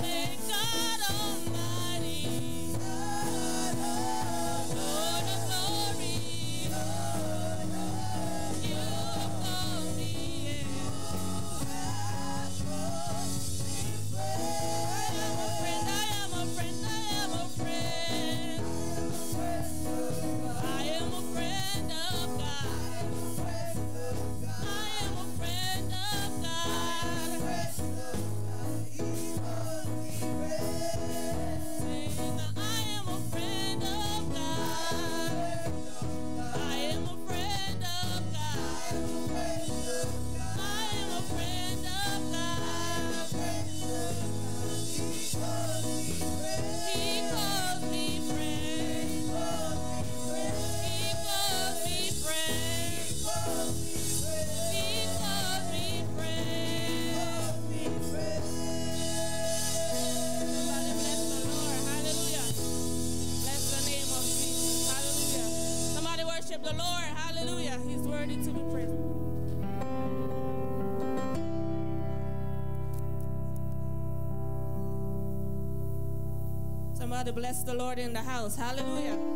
Thank God Almighty. Bless the Lord in the house. Hallelujah.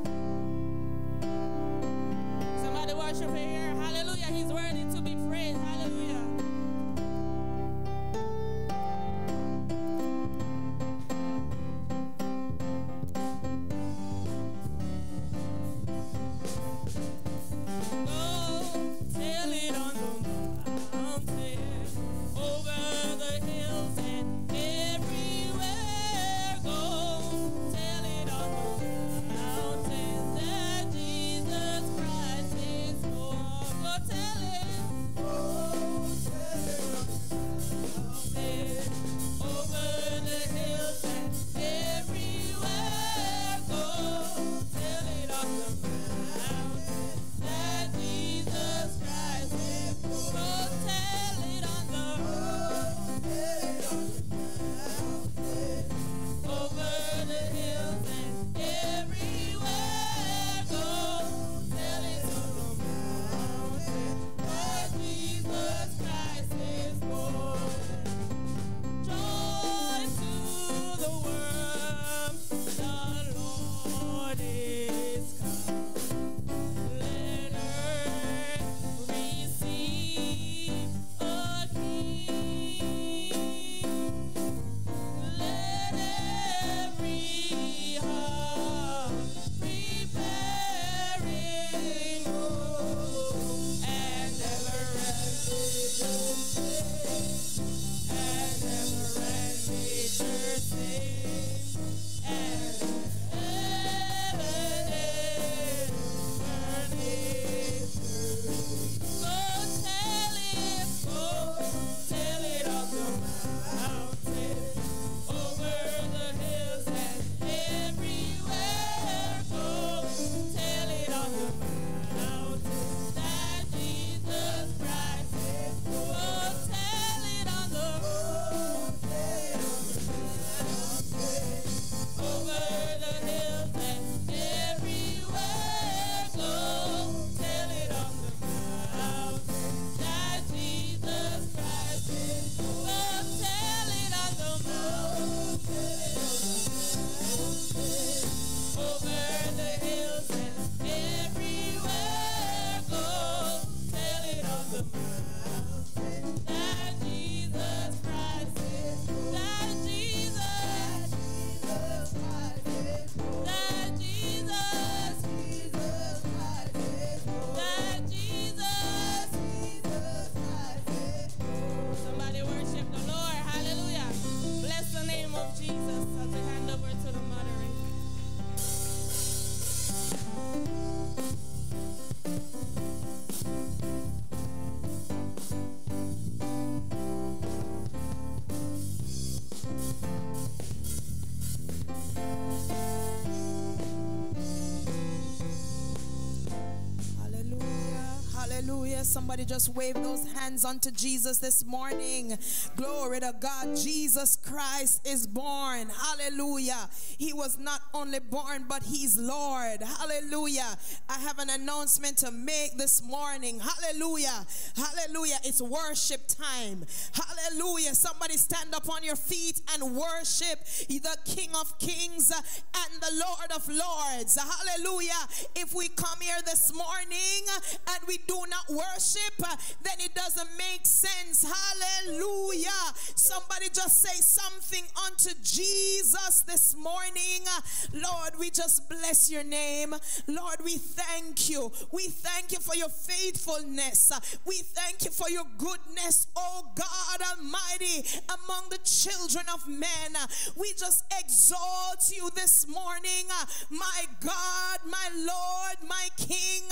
Hallelujah. Somebody just wave those hands unto Jesus this morning. Glory to God. Jesus Christ is born. Hallelujah. He was not only born, but he's Lord. Hallelujah. I have an announcement to make this morning. Hallelujah. Hallelujah. It's worship time. Hallelujah. Somebody stand up on your feet and worship the King of Kings and the Lord of Lords. Hallelujah. If we come here this morning and we do not worship, uh, then it doesn't make sense. Hallelujah. Somebody just say something unto Jesus this morning. Uh, Lord, we just bless your name. Lord, we thank you. We thank you for your faithfulness. Uh, we thank you for your goodness, oh God Almighty, among the children of men. We just exalt you this morning, my God, my Lord, my King,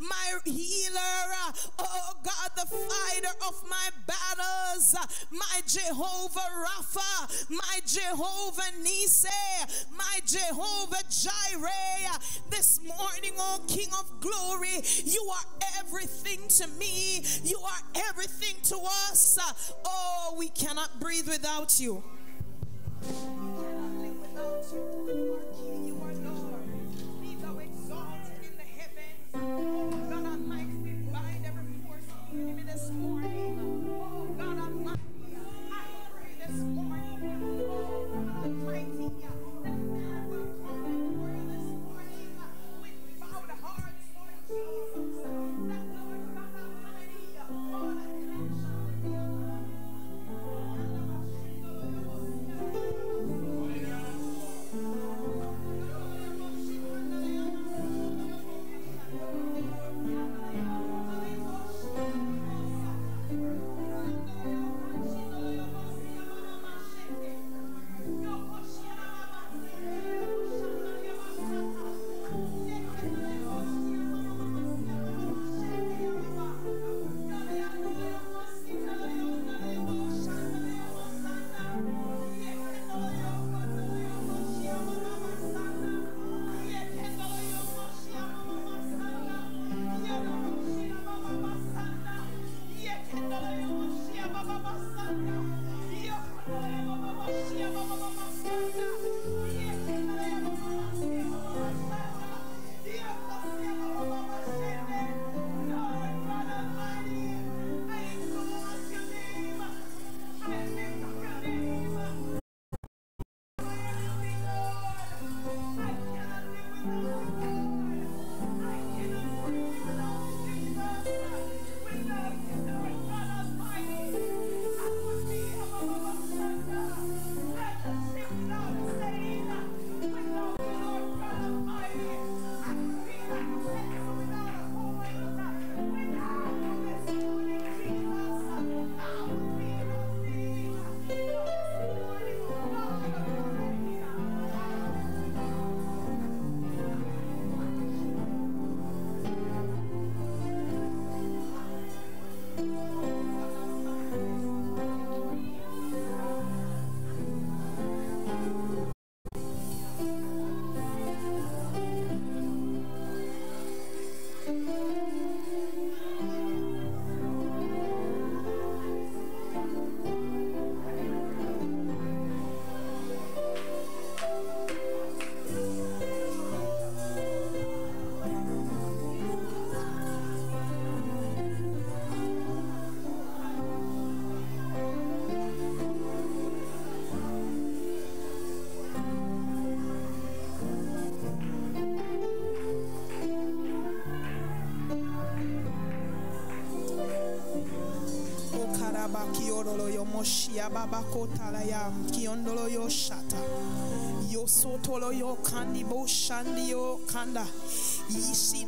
my healer, oh God, the fighter of my battles, my Jehovah Rapha, my Jehovah Nisi, my Jehovah Jireh. This morning, oh King of glory, you are everything to me, you are everything to us. Oh, we cannot breathe without you. You are King, you are Lord. Be thou exalted in the heavens. Moshia baba kotala ya kiondolo yo shata. Yo sotolo yo kandi bo shandi yo kanda. Yishindiri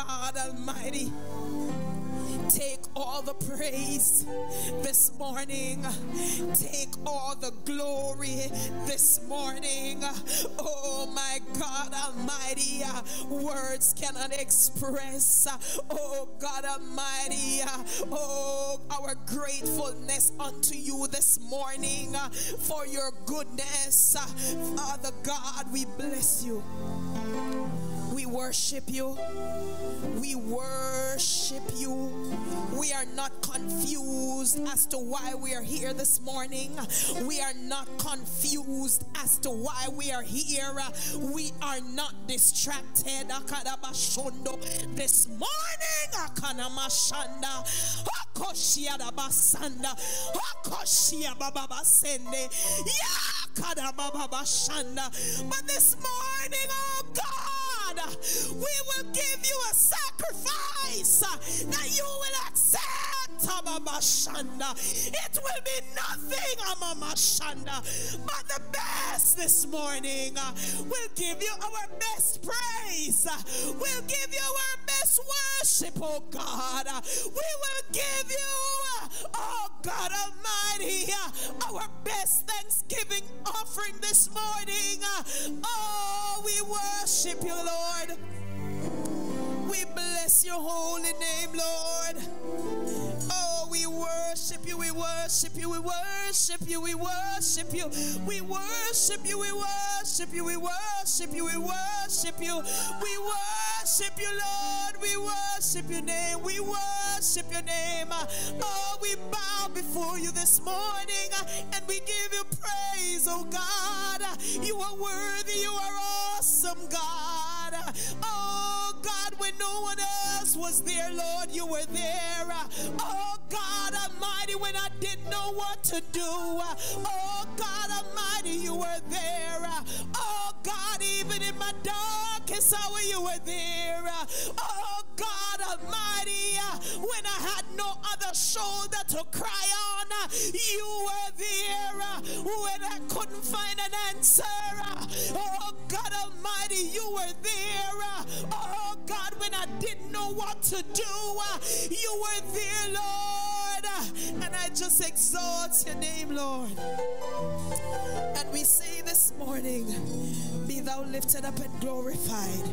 Almighty. Take all the praise this morning. Take all the glory this morning. Oh my God Almighty, words cannot express. Oh God Almighty, oh our gratefulness unto you this morning for your goodness. Father God, we bless you. We worship you. We worship you. We are not confused as to why we are here this morning. We are not confused as to why we are here. We are not distracted. This morning. But this morning, oh God. We will give you a sacrifice that you will accept. It will be nothing, but the best this morning. Uh, we'll give you our best praise. Uh, we'll give you our best worship, oh God. Uh, we will give you, oh God Almighty, our best thanksgiving offering this morning. Oh, we worship you, Lord. Lord. We bless your holy name, Lord. Oh, we worship you, we worship you, we worship you, we worship you, we worship you, we worship you, we worship you, we worship you, we worship you, Lord, we worship your name, we worship your name. Oh, we bow before you this morning and we give you praise, oh God. You are worthy, you are awesome, God. Oh God, when no one else was there, Lord, you were there. Oh God Almighty, when I didn't know what to do. Oh God Almighty, you were there. Oh God, even in my darkest hour, you were there. Oh God Almighty, when I had no other shoulder to cry on, you were there. When I couldn't find an answer, oh God Almighty, you were there. Oh God, when I didn't know what to do, you were there, Lord. And I just exalt your name, Lord. And we say this morning, be thou lifted up and glorified.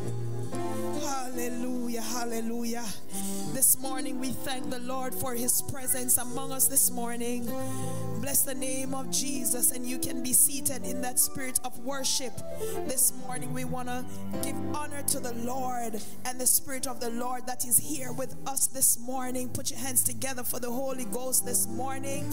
Hallelujah, hallelujah. This morning we thank the Lord for his presence among us this morning. Bless the name of Jesus, and you can be seated in that spirit of worship. This morning we want to give honor to the Lord and the Spirit of the Lord that is here with us this morning. Put your hands together for the Holy Ghost this morning.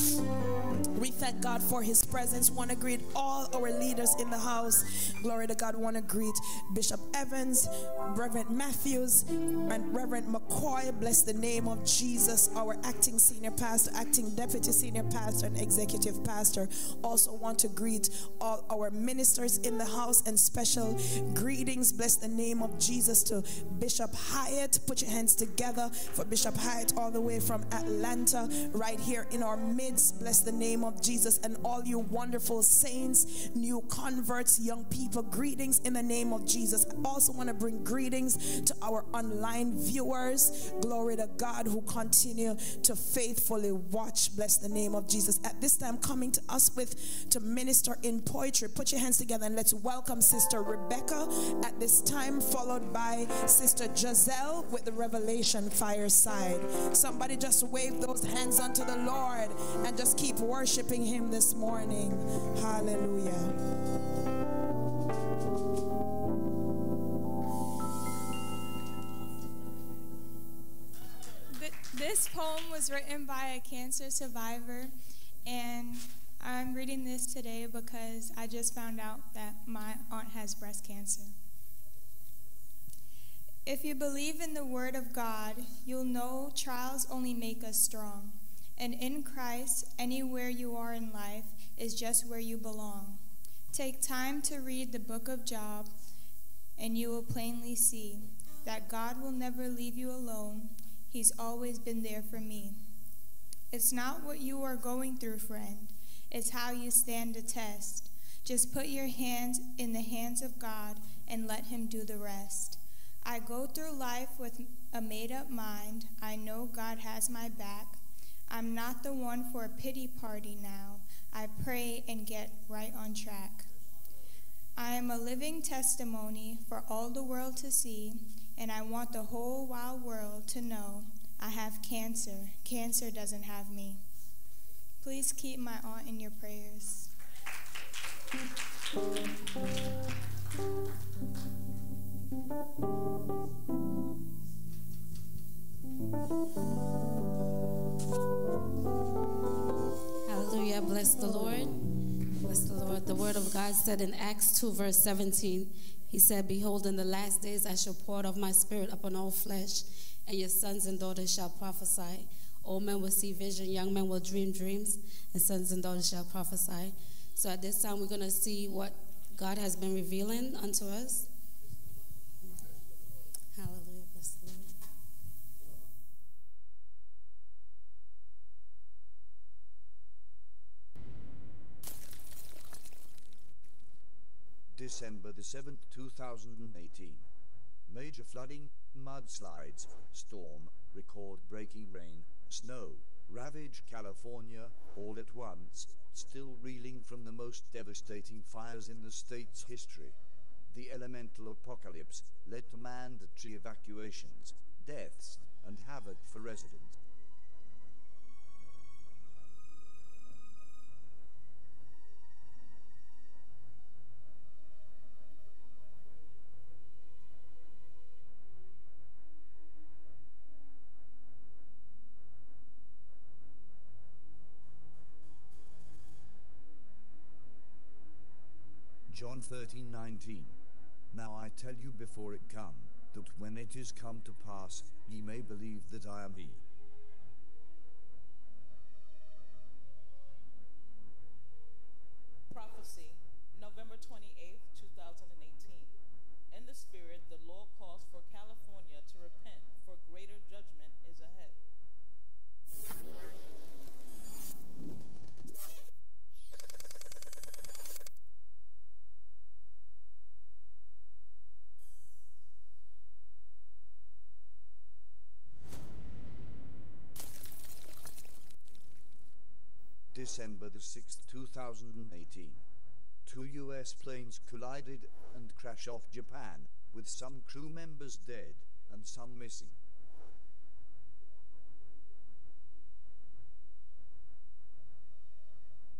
We thank God for his presence. Want to greet all our leaders in the house. Glory to God. Want to greet Bishop Evans, Reverend Matthews, and Reverend McCoy. Bless the name of Jesus, our acting senior pastor, acting deputy senior pastor, and executive pastor. Also want to greet all our ministers in the house and special greetings. Bless the name of Jesus to Bishop Hyatt. Put your hands together for Bishop Hyatt all the way from Atlanta, right here in our midst. Bless the name of Jesus and all you wonderful saints, new converts, young people. Greetings in the name of Jesus. I also want to bring greetings to our online viewers. Glory to God who continue to faithfully watch. Bless the name of Jesus. At this time, coming to us with to minister in poetry. Put your hands together and let's welcome Sister Rebecca at this time, followed by Sister Giselle with the Revelation Fireside. Somebody just wave those hands unto the Lord and just keep worshiping Him this morning. Hallelujah. This poem was written by a cancer survivor, and I'm reading this today because I just found out that my aunt has breast cancer. If you believe in the Word of God, you'll know trials only make us strong. And in Christ, anywhere you are in life is just where you belong. Take time to read the book of Job, and you will plainly see that God will never leave you alone He's always been there for me. It's not what you are going through, friend. It's how you stand the test. Just put your hands in the hands of God and let Him do the rest. I go through life with a made up mind. I know God has my back. I'm not the one for a pity party now. I pray and get right on track. I am a living testimony for all the world to see, and I want the whole wide world to know I have cancer. Cancer doesn't have me. Please keep my aunt in your prayers. Hallelujah. Bless the Lord. Bless the Lord. The word of God said in Acts 2, verse 17, He said, Behold, in the last days I shall pour out of my spirit upon all flesh, and your sons and daughters shall prophesy. Old men will see vision, young men will dream dreams, and sons and daughters shall prophesy. So at this time, we're going to see what God has been revealing unto us. Hallelujah. Bless the Lord. December the 7th, 2018. Major flooding, mudslides, storm, record breaking rain, snow, ravage California all at once, still reeling from the most devastating fires in the state's history. The elemental apocalypse led to mandatory evacuations, deaths, and havoc for residents. John 13 19. Now I tell you before it come, that when it is come to pass, ye may believe that I am he. Prophecy, November 28th, 2018. In the Spirit, the Lord calls for California to repent, for greater judgment is ahead. December the 6th, 2018. Two US planes collided and crashed off Japan, with some crew members dead and some missing.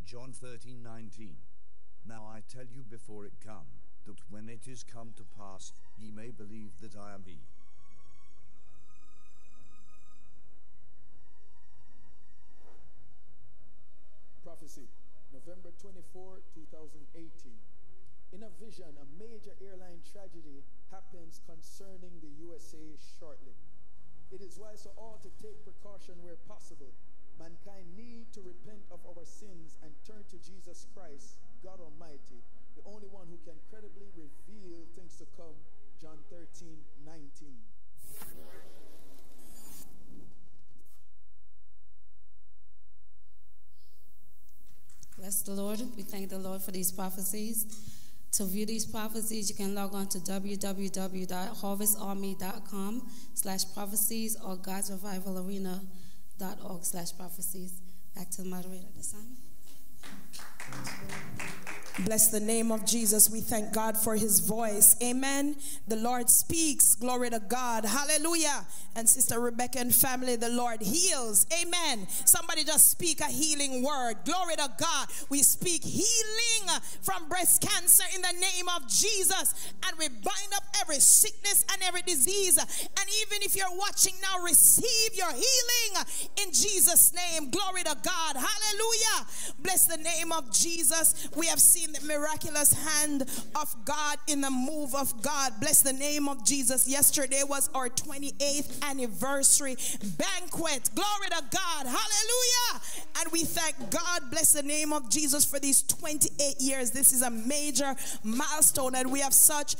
John 13:19 Now I tell you before it come, that when it is come to pass, ye may believe that I am he. Prophecy, November 24, 2018. In a vision, a major airline tragedy happens concerning the USA shortly. It is wise for all to take precaution where possible. Mankind need to repent of our sins and turn to Jesus Christ, God Almighty, the only one who can credibly reveal things to come. John 13, 19. Bless the Lord. We thank the Lord for these prophecies. To view these prophecies, you can log on to www.harvestarmy.com slash prophecies or godsrevivalarena.org slash prophecies. Back to the moderator this time. Bless the name of Jesus. We thank God for his voice. Amen. The Lord speaks. Glory to God. Hallelujah. And Sister Rebecca and family, the Lord heals. Amen. Somebody just speak a healing word. Glory to God. We speak healing from breast cancer in the name of Jesus. And we bind up every sickness and every disease. And even if you're watching now, receive your healing in Jesus' name. Glory to God. Hallelujah. Bless the name of Jesus. We have seen the miraculous hand of God in the move of God. Bless the name of Jesus. Yesterday was our 28th anniversary banquet. Glory to God. Hallelujah. And we thank God. Bless the name of Jesus for these 28 years. This is a major milestone and we have such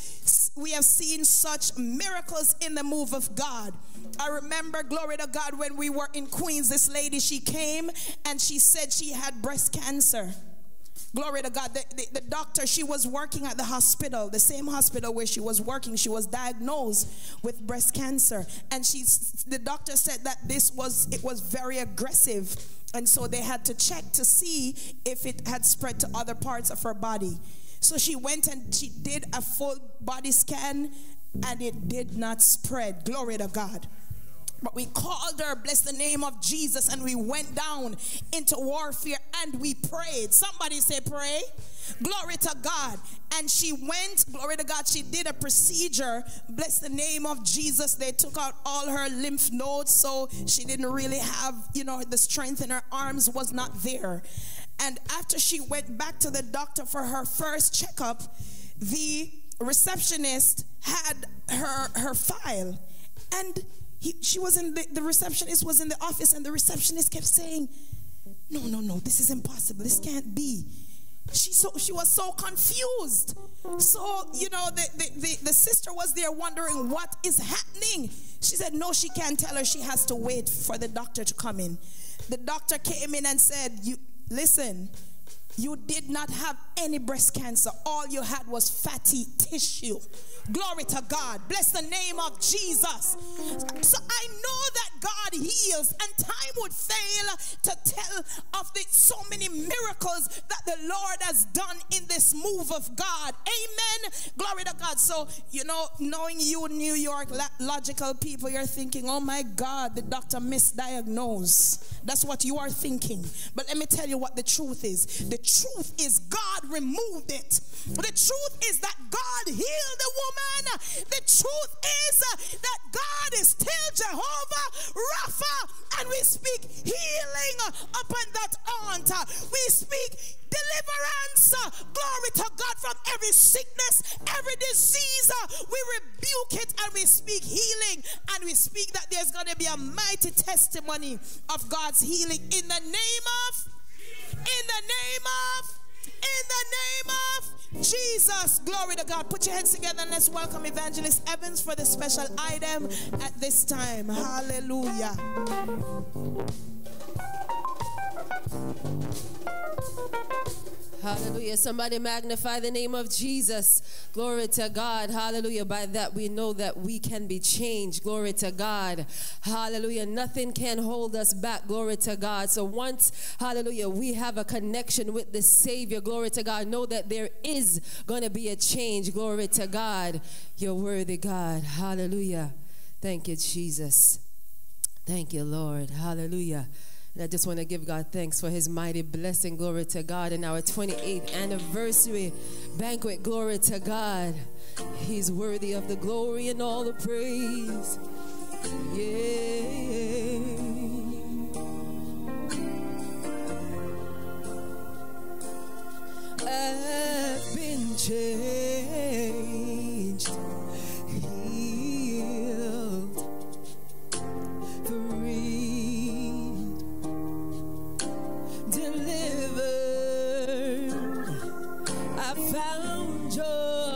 we have seen such miracles in the move of God. I remember, glory to God, when we were in Queens, this lady, she came and she said she had breast cancer. Glory to God. The, the, the, doctor, she was working at the hospital, the same hospital where she was working. She was diagnosed with breast cancer. And she's the doctor said that this was it was very aggressive. And so they had to check to see if it had spread to other parts of her body. So she went and she did a full body scan and it did not spread. Glory to God. But we called her, bless the name of Jesus, and we went down into warfare and we prayed. Somebody say, pray. Glory to God. And she went, glory to God, she did a procedure. Bless the name of Jesus. They took out all her lymph nodes, so she didn't really have, you know, the strength in her arms was not there. And after she went back to the doctor for her first checkup, the receptionist had her her file and he, she was in the, the receptionist was in the office and the receptionist kept saying no no no this is impossible. This can't be. She so she was so confused. So you know the, the, the, the sister was there wondering what is happening. She said no she can't tell her. She has to wait for the doctor to come in. The doctor came in and said you listen you did not have any breast cancer all you had was fatty tissue Glory to God. Bless the name of Jesus. So I know that God heals, and time would fail to tell of the so many miracles that the Lord has done in this move of God. Amen. Glory to God. So, you know, knowing you, New York logical people, you're thinking, oh my God, the doctor misdiagnosed. That's what you are thinking. But let me tell you what the truth is. The truth is God removed it. The truth is that God healed the woman. The truth is uh, that God is still Jehovah Rapha, and we speak healing upon that aunt. We speak deliverance. Glory to God from every sickness, every disease. We rebuke it and we speak healing. And we speak that there's going to be a mighty testimony of God's healing in the name of, in the name of, in the name of Jesus. Glory to God. Put your hands together and let's welcome Evangelist Evans for the special item at this time. Hallelujah. Hallelujah. Somebody magnify the name of Jesus. Glory to God. Hallelujah. By that we know that we can be changed. Glory to God. Hallelujah. Nothing can hold us back. Glory to God. So once, hallelujah, we have a connection with the Savior. Glory to God. Know that there is going to be a change. Glory to God. You're worthy, God. Hallelujah. Thank you, Jesus. Thank you, Lord. Hallelujah. And I just want to give God thanks for his mighty blessing. Glory to God. In our 28th anniversary banquet, glory to God. He's worthy of the glory and all the praise. Yeah. I've been changed. I found joy.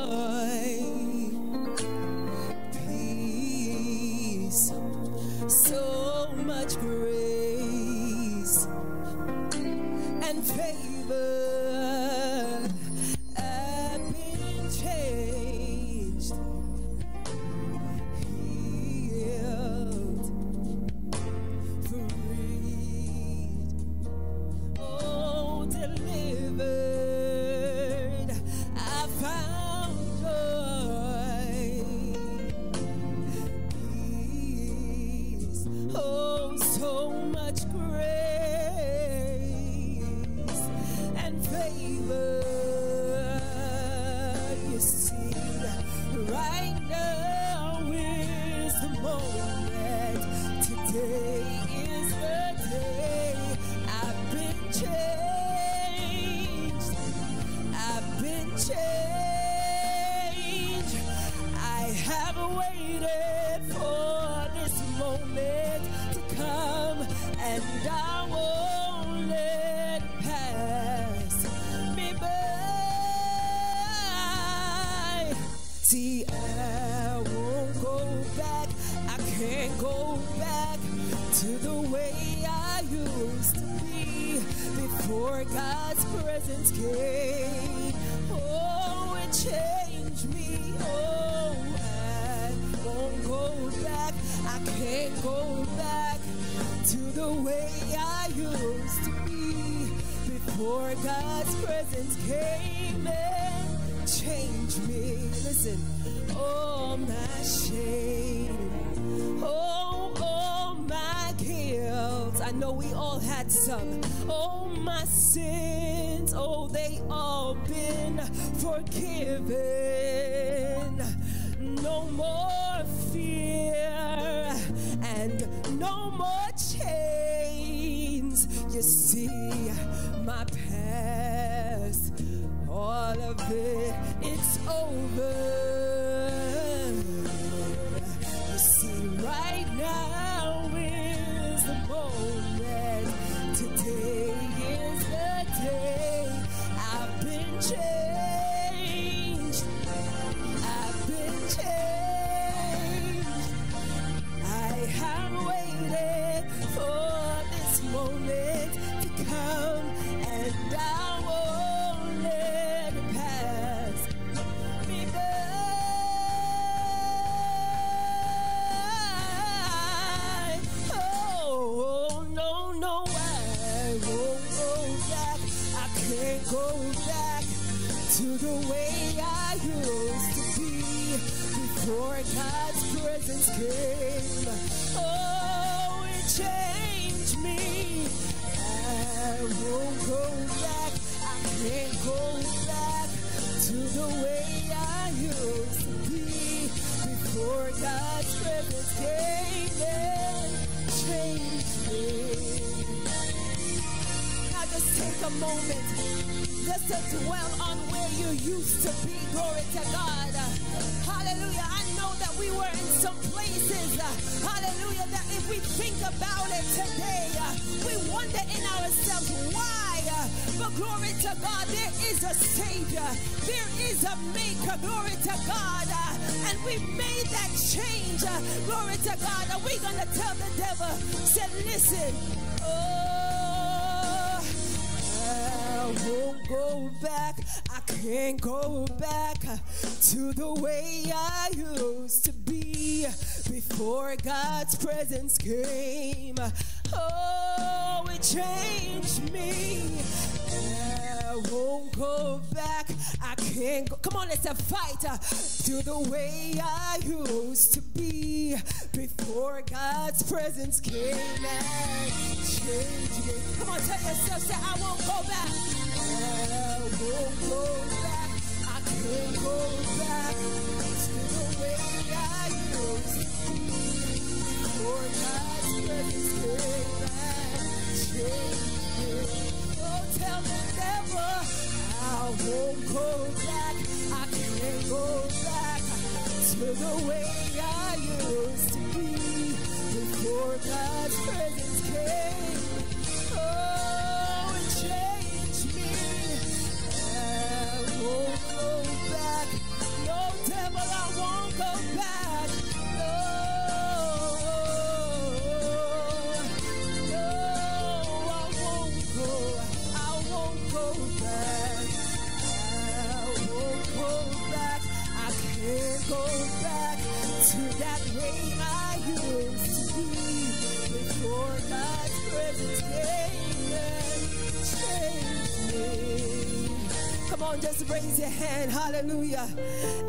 fight uh, to the way I used to be before God's presence came and changed me. Come on, tell yourself, say, I won't go back. I won't go back. I can't go back to the way I used to be before God's presence came and changed me. Oh, tell me never. I won't go back. I can't go back to the way I used to be before God's presence came. Oh, it changed me. I won't go back. No, devil, I won't go back. raise your hand, hallelujah,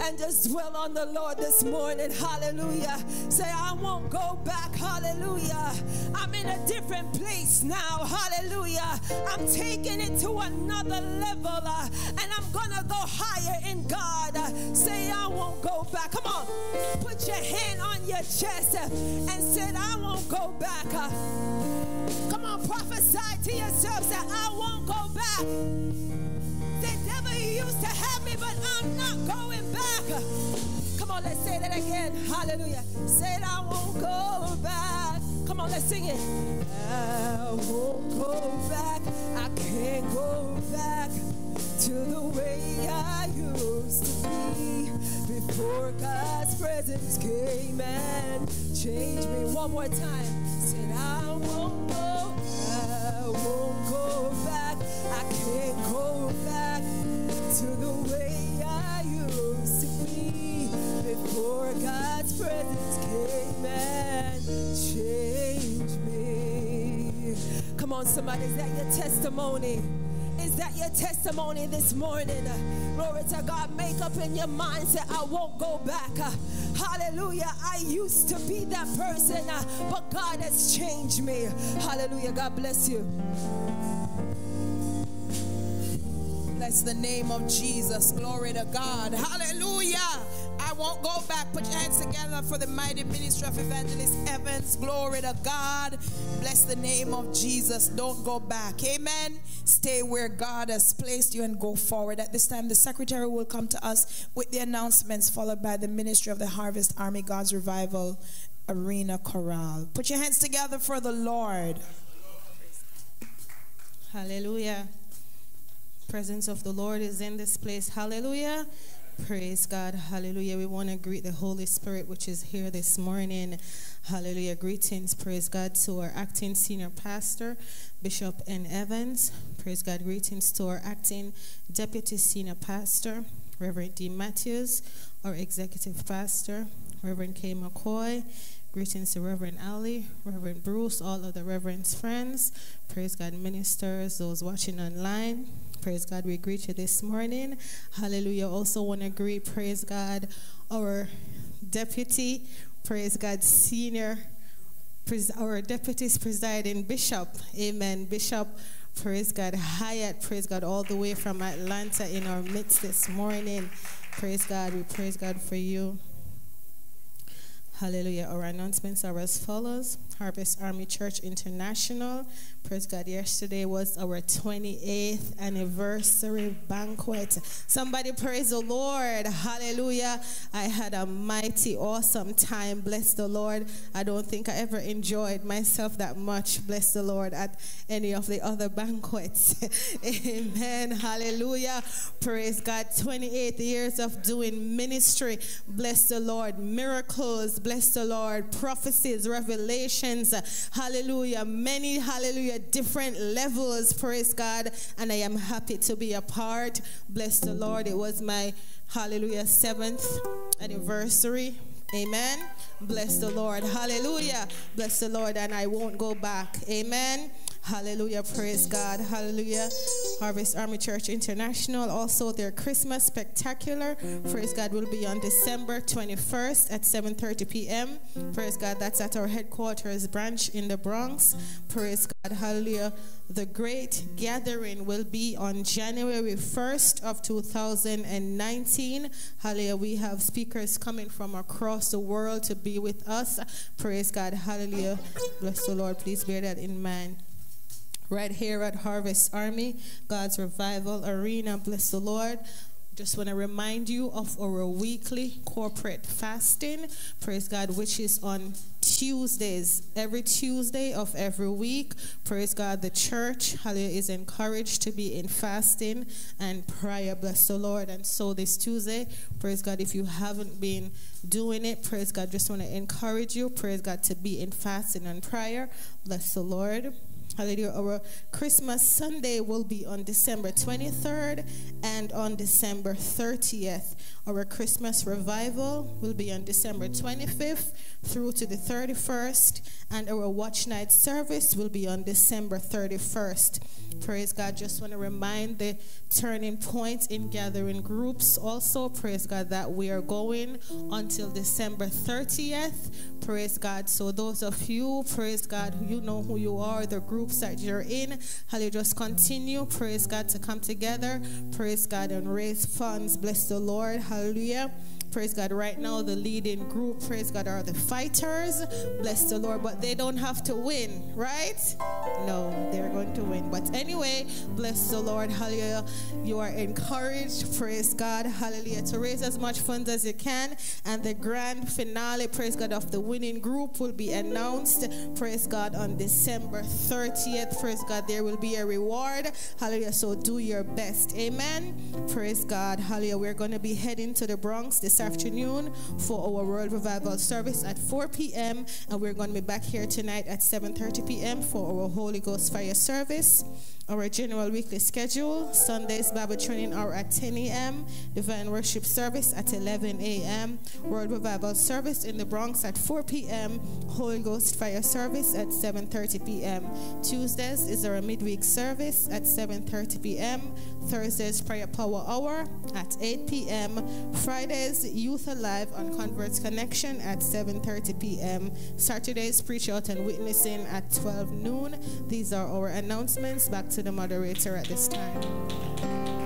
and just dwell on the Lord this morning, hallelujah. Say, I won't go back, hallelujah. I'm in a different place now, hallelujah. I'm taking it to another level, uh, and I'm gonna go higher in God. Uh, say, I won't go back. Come on, put your hand on your chest uh, and said, I won't go back. Come on, prophesy to yourself, say, I won't go back used to have me, but I'm not going back. Come on, let's say that again. Hallelujah. Said I won't go back. Come on, let's sing it. I won't go back. I can't go back to the way I used to be before God's presence came and changed me. One more time. Said I won't go. I won't go back. I can't go back to the way I used to be before God's presence came and changed me. Come on, somebody, is that your testimony? Is that your testimony this morning? Glory to God. Make up in your mind, say, I won't go back. Hallelujah. I used to be that person, but God has changed me. Hallelujah. God bless you. Bless the name of Jesus. Glory to God. Hallelujah. I won't go back. Put your hands together for the mighty ministry of Evangelist Evans. Glory to God. Bless the name of Jesus. Don't go back. Amen. Stay where God has placed you and go forward. At this time, the secretary will come to us with the announcements, followed by the ministry of the Harvest Army God's Revival Arena Chorale. Put your hands together for the Lord. Hallelujah. Presence of the Lord is in this place. Hallelujah. Praise God. Hallelujah. We want to greet the Holy Spirit, which is here this morning. Hallelujah. Greetings. Praise God to our acting senior pastor, Bishop N. Evans. Praise God. Greetings to our acting deputy senior pastor, Reverend D. Matthews, our executive pastor, Reverend K. McCoy. Greetings to Reverend Ali, Reverend Bruce, all of the Reverend's friends. Praise God, ministers, those watching online. Praise God, we greet you this morning. Hallelujah. Also want to greet, praise God, our deputy, praise God, senior, our deputy's presiding bishop. Amen. Bishop, praise God, Hyatt, praise God, all the way from Atlanta in our midst this morning. Praise God. We praise God for you. Hallelujah. Our announcements are as follows Harvest Army Church International. Praise God. Yesterday was our 28th anniversary banquet. Somebody praise the Lord. Hallelujah. I had a mighty, awesome time. Bless the Lord. I don't think I ever enjoyed myself that much. Bless the Lord at any of the other banquets. Amen. Hallelujah. Praise God. 28 years of doing ministry. Bless the Lord. Miracles. Bless the Lord. Prophecies, Hallelujah. Many, hallelujah, different levels. Praise God. And I am happy to be a part. Bless the Lord. It was my, hallelujah, seventh anniversary. Amen. Bless the Lord. Hallelujah. Bless the Lord. And I won't go back. Amen. Hallelujah. Praise God. Hallelujah. Harvest Army Church International. Also, their Christmas Spectacular. Praise God will be on December 21st at 7.30 p.m. Praise God. That's at our headquarters branch in the Bronx. Praise God. Hallelujah. The great gathering will be on January 1st of 2019. Hallelujah. We have speakers coming from across the world to be with us. Praise God. Hallelujah. Bless the Lord. Please bear that in mind right here at Harvest Army, God's Revival Arena. Bless the Lord. Just want to remind you of our weekly corporate fasting, praise God, which is on Tuesdays, every Tuesday of every week. Praise God, the church, hallelujah, is encouraged to be in fasting and prayer. Bless the Lord. And so this Tuesday, praise God, if you haven't been doing it, praise God, just want to encourage you, praise God, to be in fasting and prayer. Bless the Lord. Hallelujah. Our Christmas Sunday will be on December 23rd and on December 30th. Our Christmas revival will be on December 25th through to the 31st, and our watch night service will be on December 31st. Praise God. Just want to remind the turning point in gathering groups also. Praise God that we are going until December 30th. Praise God. So, those of you, praise God, you know who you are, the groups that you're in. Hallelujah. Just continue, praise God, to come together. Praise God and raise funds. Bless the Lord. Hallelujah Praise God. Right now, the leading group, praise God, are the fighters. Bless the Lord. But they don't have to win, right? No, they're going to win. But anyway, bless the Lord. Hallelujah. You are encouraged, praise God. Hallelujah. To raise as much funds as you can. And the grand finale, praise God, of the winning group will be announced, praise God, on December 30th. Praise God. There will be a reward. Hallelujah. So do your best. Amen. Praise God. Hallelujah. We're going to be heading to the Bronx this afternoon for our World Revival service at 4 p.m. And we're going to be back here tonight at 7.30 p.m. for our Holy Ghost Fire service. Our general weekly schedule Sundays Bible training hour at 10 a.m., divine worship service at 11 a.m., World Revival service in the Bronx at 4 p.m., Holy Ghost Fire service at 7:30 p.m. Tuesdays is our midweek service at 7:30 p.m. Thursdays prayer power hour at 8 p.m. Fridays youth alive on Converts Connection at 7:30 p.m. Saturdays preach out and witnessing at 12 noon. These are our announcements. Back to the moderator at this time.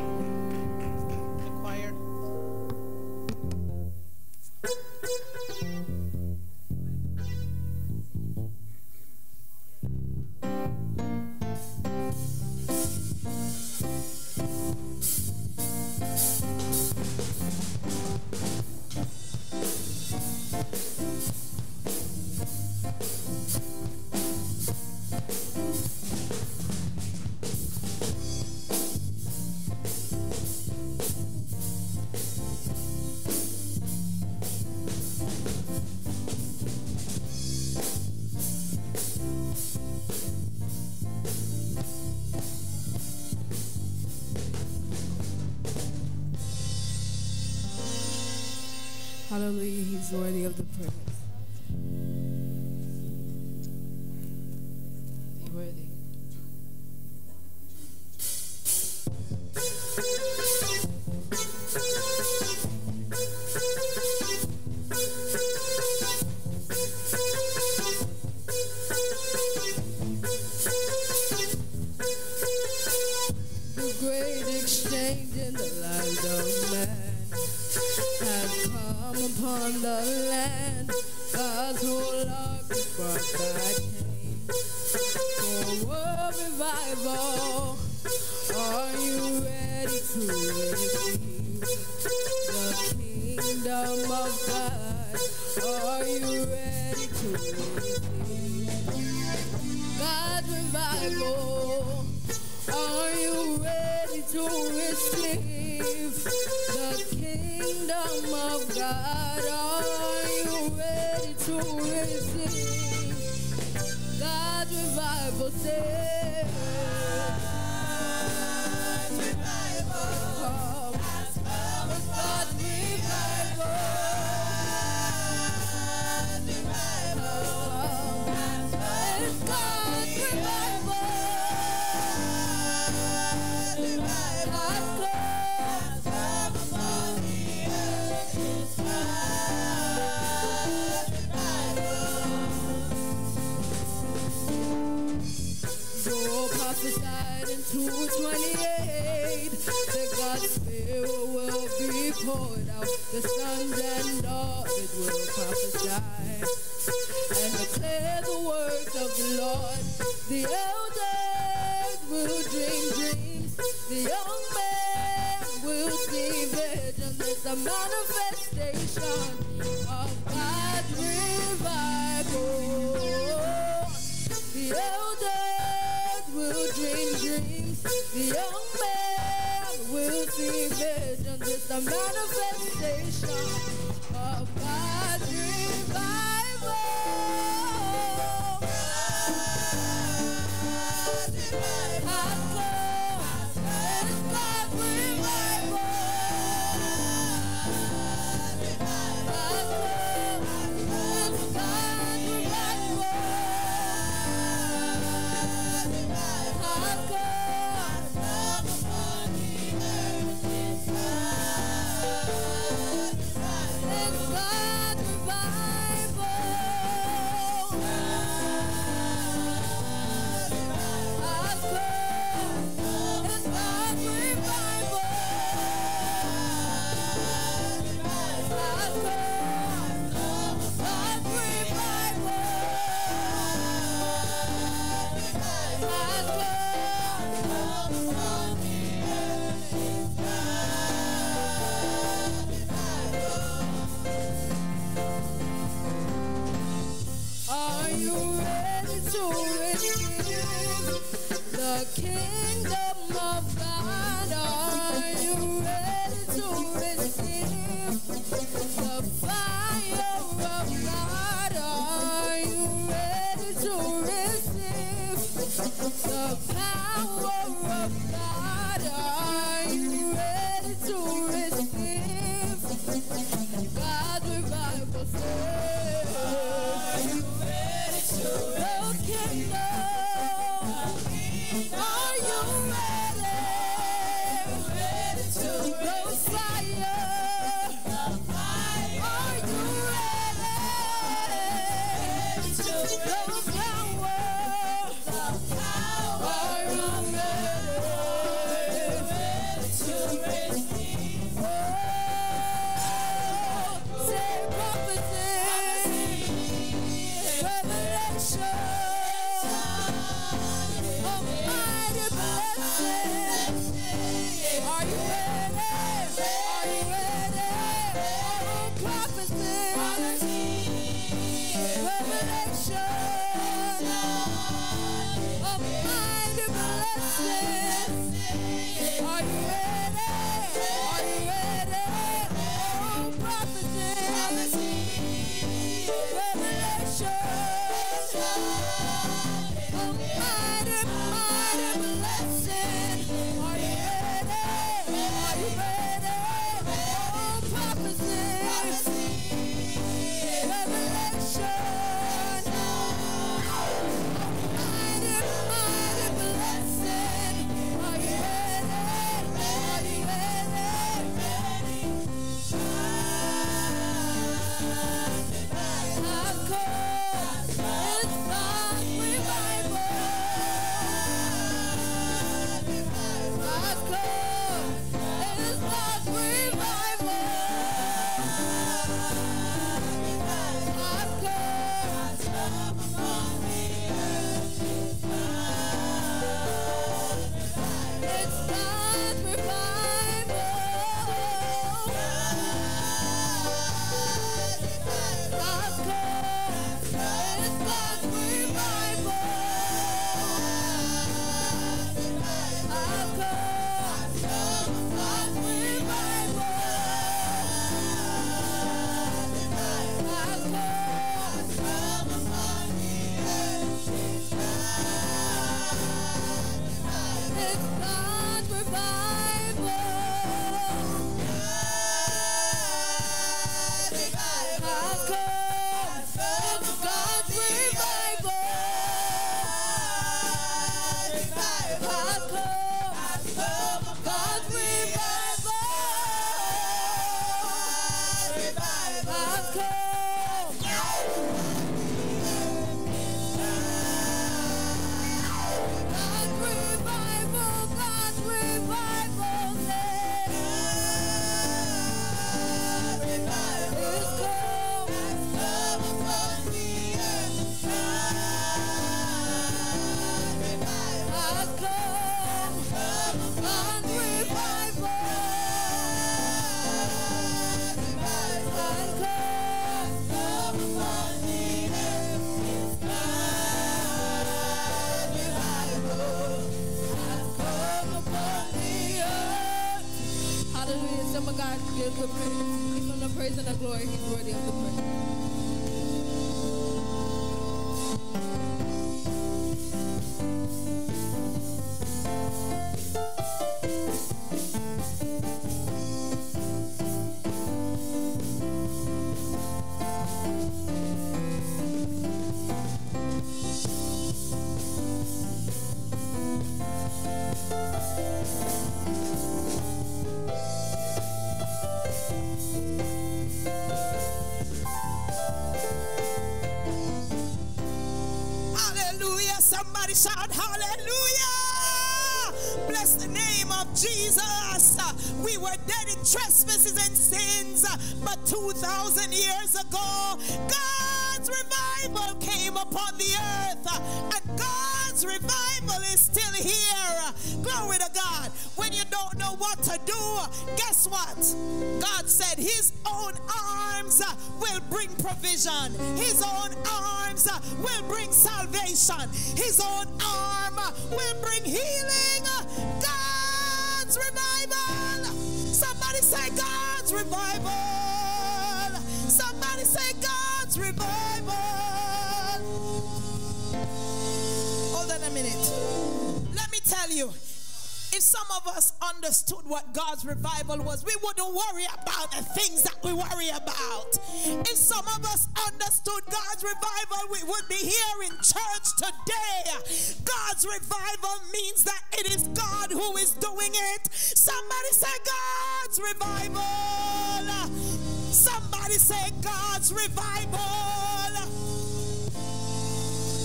Hallelujah. He's worthy of the praise. Poured out. The sons and daughters will prophesy and declare the words of the Lord. The elders will dream dreams. The young men will see visions. It's a manifestation glory. But 2,000 years ago, God's revival came upon the earth, and God's revival is still here. Glory to God. When you don't know what to do, guess what? God said his own arms will bring provision. His own arms will bring salvation. His own arm will bring healing. God's revival. Somebody say God's revival. Say God's revival. Hold on a minute. Let me tell you. If some of us understood what God's revival was, we wouldn't worry about the things that we worry about. If some of us understood God's revival, we would be here in church today. God's revival means that it is God who is doing it. Somebody say, God's revival. Somebody say, God's revival.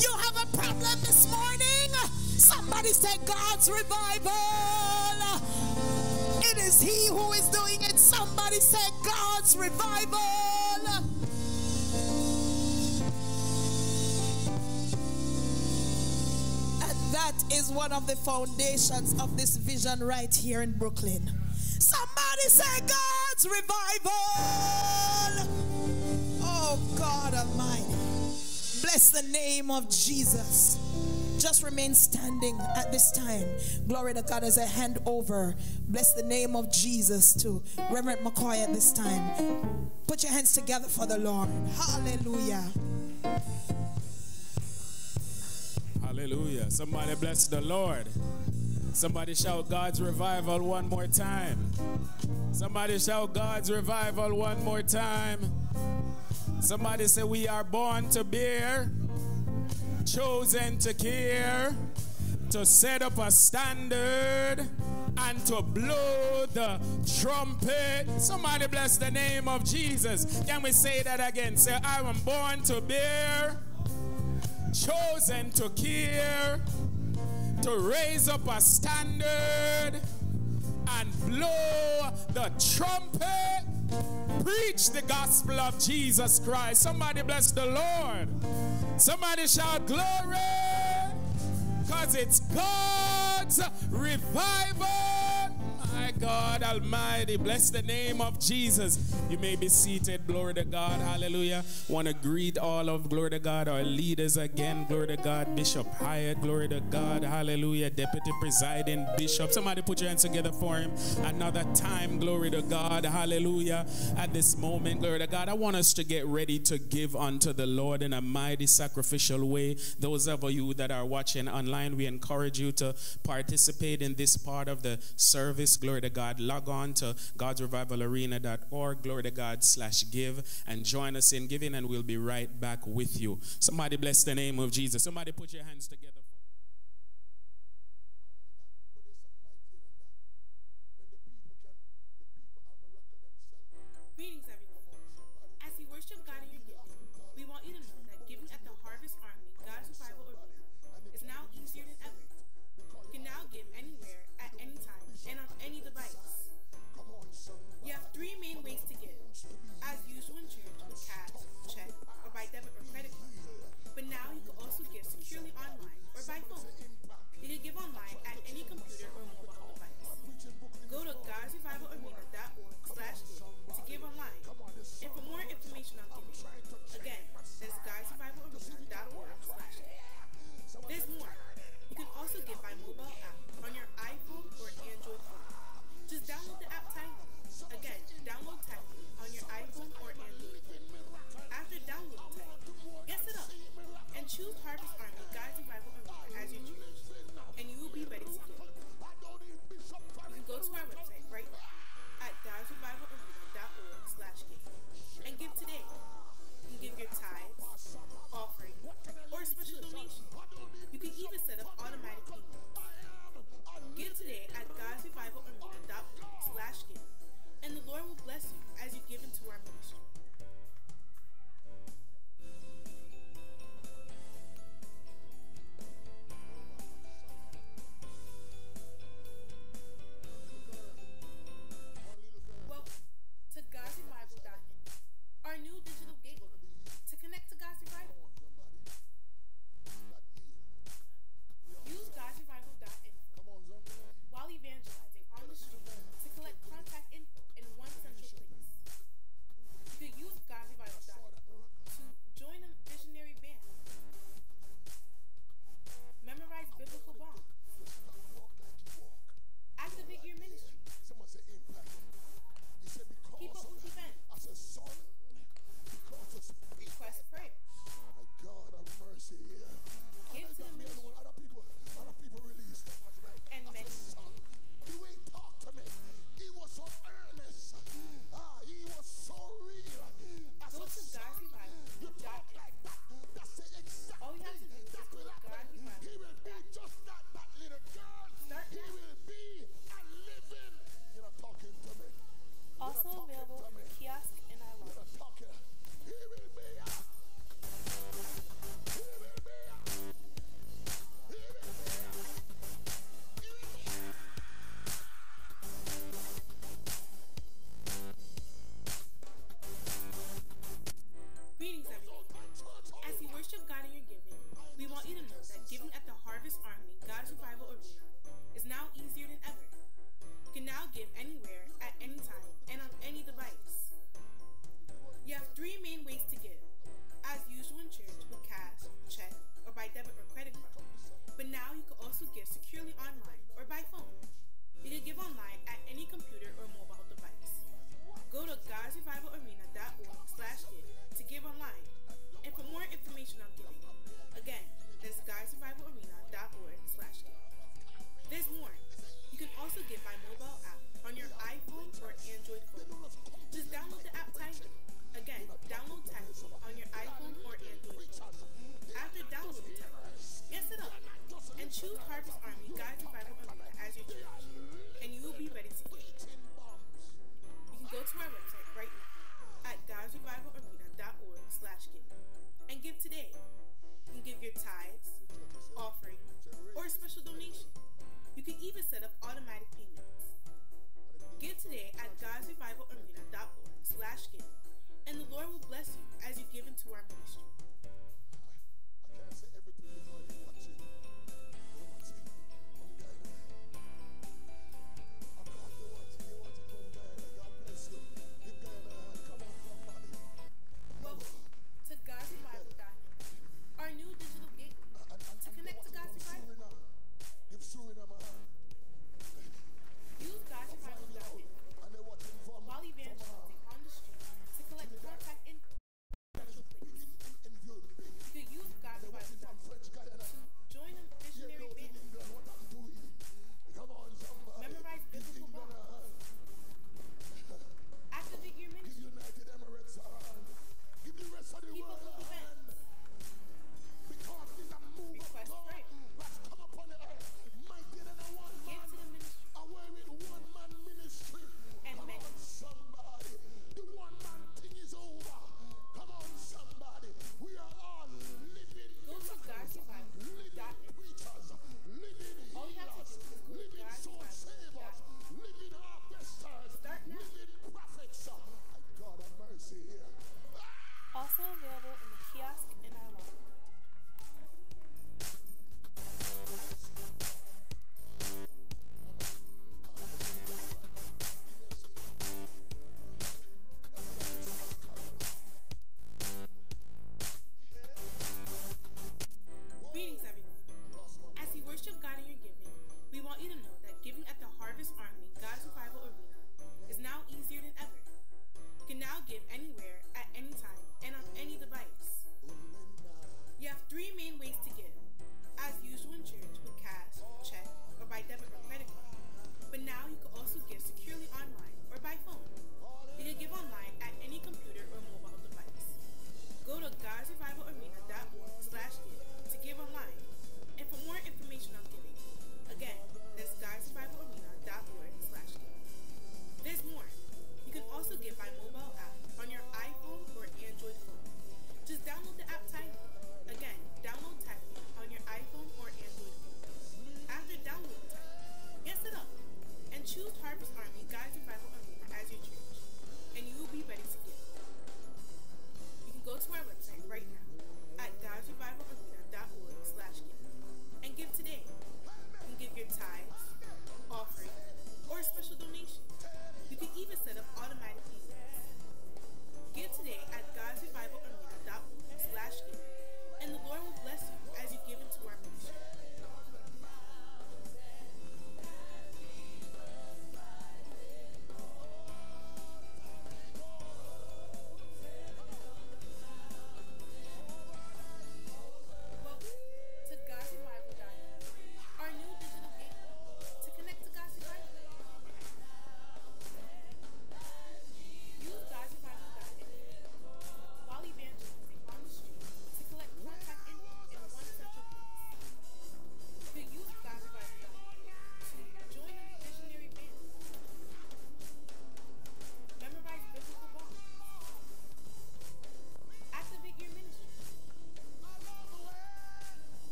You have a problem this morning? Somebody say God's revival. It is He who is doing it. Somebody say God's revival. And that is one of the foundations of this vision right here in Brooklyn. Somebody say God's revival. Oh God Almighty. Bless the name of Jesus. Just remain standing at this time. Glory to God as I hand over. Bless the name of Jesus to Reverend McCoy at this time. Put your hands together for the Lord. Hallelujah. Hallelujah. Somebody bless the Lord. Somebody shout God's revival one more time. Somebody shout God's revival one more time. Somebody say, We are born to bear chosen to care, to set up a standard, and to blow the trumpet. Somebody bless the name of Jesus. Can we say that again? Say, I am born to bear, chosen to care, to raise up a standard, and blow the trumpet. Preach the gospel of Jesus Christ. Somebody bless the Lord. Somebody shout glory. Because it's God's revival. My God Almighty, bless the name of Jesus. You may be seated. Glory to God. Hallelujah. Want to greet all of, glory to God, our leaders again. Glory to God. Bishop Hyatt. Glory to God. Hallelujah. Deputy presiding bishop. Somebody put your hands together for him. Another time. Glory to God. Hallelujah. At this moment, glory to God, I want us to get ready to give unto the Lord in a mighty sacrificial way. Those of you that are watching online, we encourage you to participate in this part of the service. Glory to God. Log on to godsrevivalarena.org. Glory to God slash give and join us in giving, and we'll be right back with you. Somebody bless the name of Jesus. Somebody put your hands together.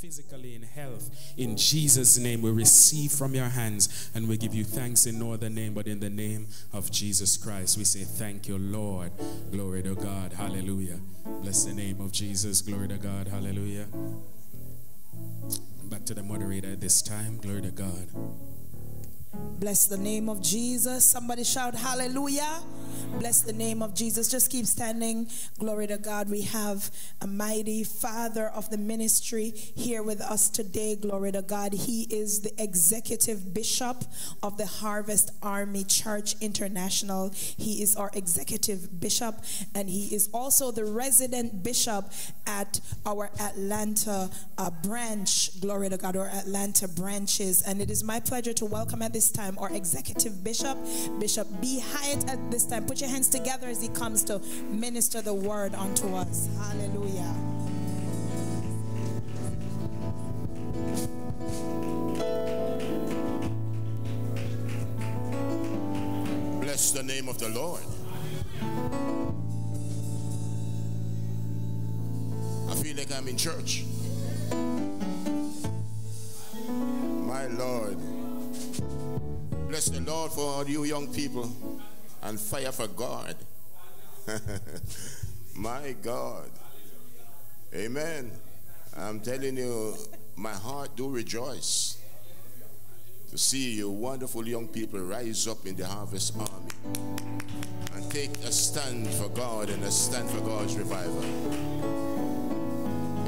Physically, in health. In Jesus' name, we receive from your hands and we give you thanks in no other name but in the name of Jesus Christ. We say, Thank you, Lord. Glory to God. Hallelujah. Bless the name of Jesus. Glory to God. Hallelujah. Back to the moderator at this time. Glory to God. Bless the name of Jesus. Somebody shout hallelujah. Bless the name of Jesus. Just keep standing. Glory to God. We have a mighty father of the ministry here with us today. Glory to God. He is the executive bishop of the Harvest Army Church International. He is our executive bishop and he is also the resident bishop at our Atlanta uh, branch. Glory to God, our Atlanta branches. And it is my pleasure to welcome at this time our executive bishop, Bishop B. Hyatt, at this time. Put your hands together as he comes to minister the word unto us. Hallelujah. Bless the name of the Lord. In church. My Lord. Bless the Lord for all you young people and fire for God. My God. Amen. I'm telling you, my heart do rejoice to see you wonderful young people rise up in the harvest army and take a stand for God and a stand for God's revival.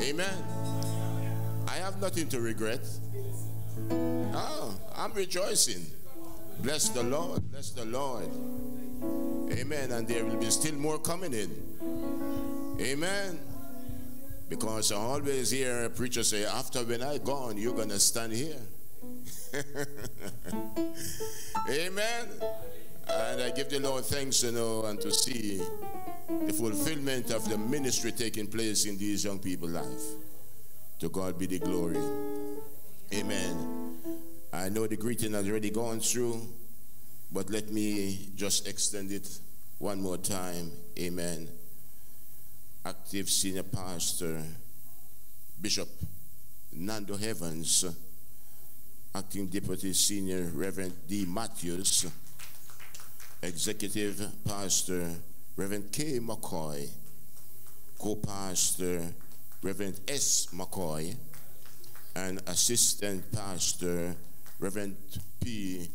Amen. I have nothing to regret. Oh, I'm rejoicing. Bless the Lord. Bless the Lord. Amen. And there will be still more coming in. Amen. Because I always hear a preacher say, after when I gone, you're going to stand here. Amen. And I give the Lord thanks, you know, and to see the fulfillment of the ministry taking place in these young people's life. To God be the glory. Amen. I know the greeting has already gone through, but let me just extend it one more time. Amen. Active Senior Pastor, Bishop Nando Evans, Acting Deputy Senior Reverend D. Matthews, Executive Pastor Reverend K. McCoy, Co-Pastor Reverend S. McCoy, and Assistant Pastor Reverend P.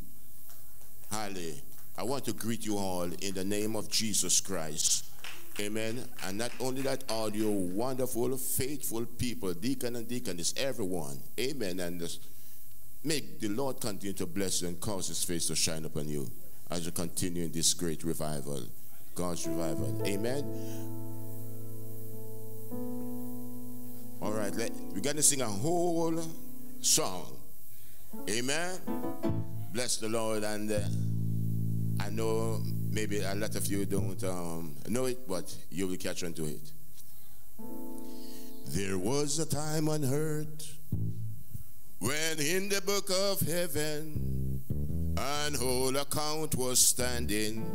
Halley. I want to greet you all in the name of Jesus Christ. Amen. And not only that, all you wonderful, faithful people, deacon and deaconess, everyone. Amen. And make the Lord continue to bless you and cause his face to shine upon you as you continue in this great revival, God's revival. Amen. All right, let, we're going to sing a whole song. Amen. Bless the Lord. And uh, I know maybe a lot of you don't um, know it, but you will catch on to it. There was a time earth when in the book of heaven an whole account was standing,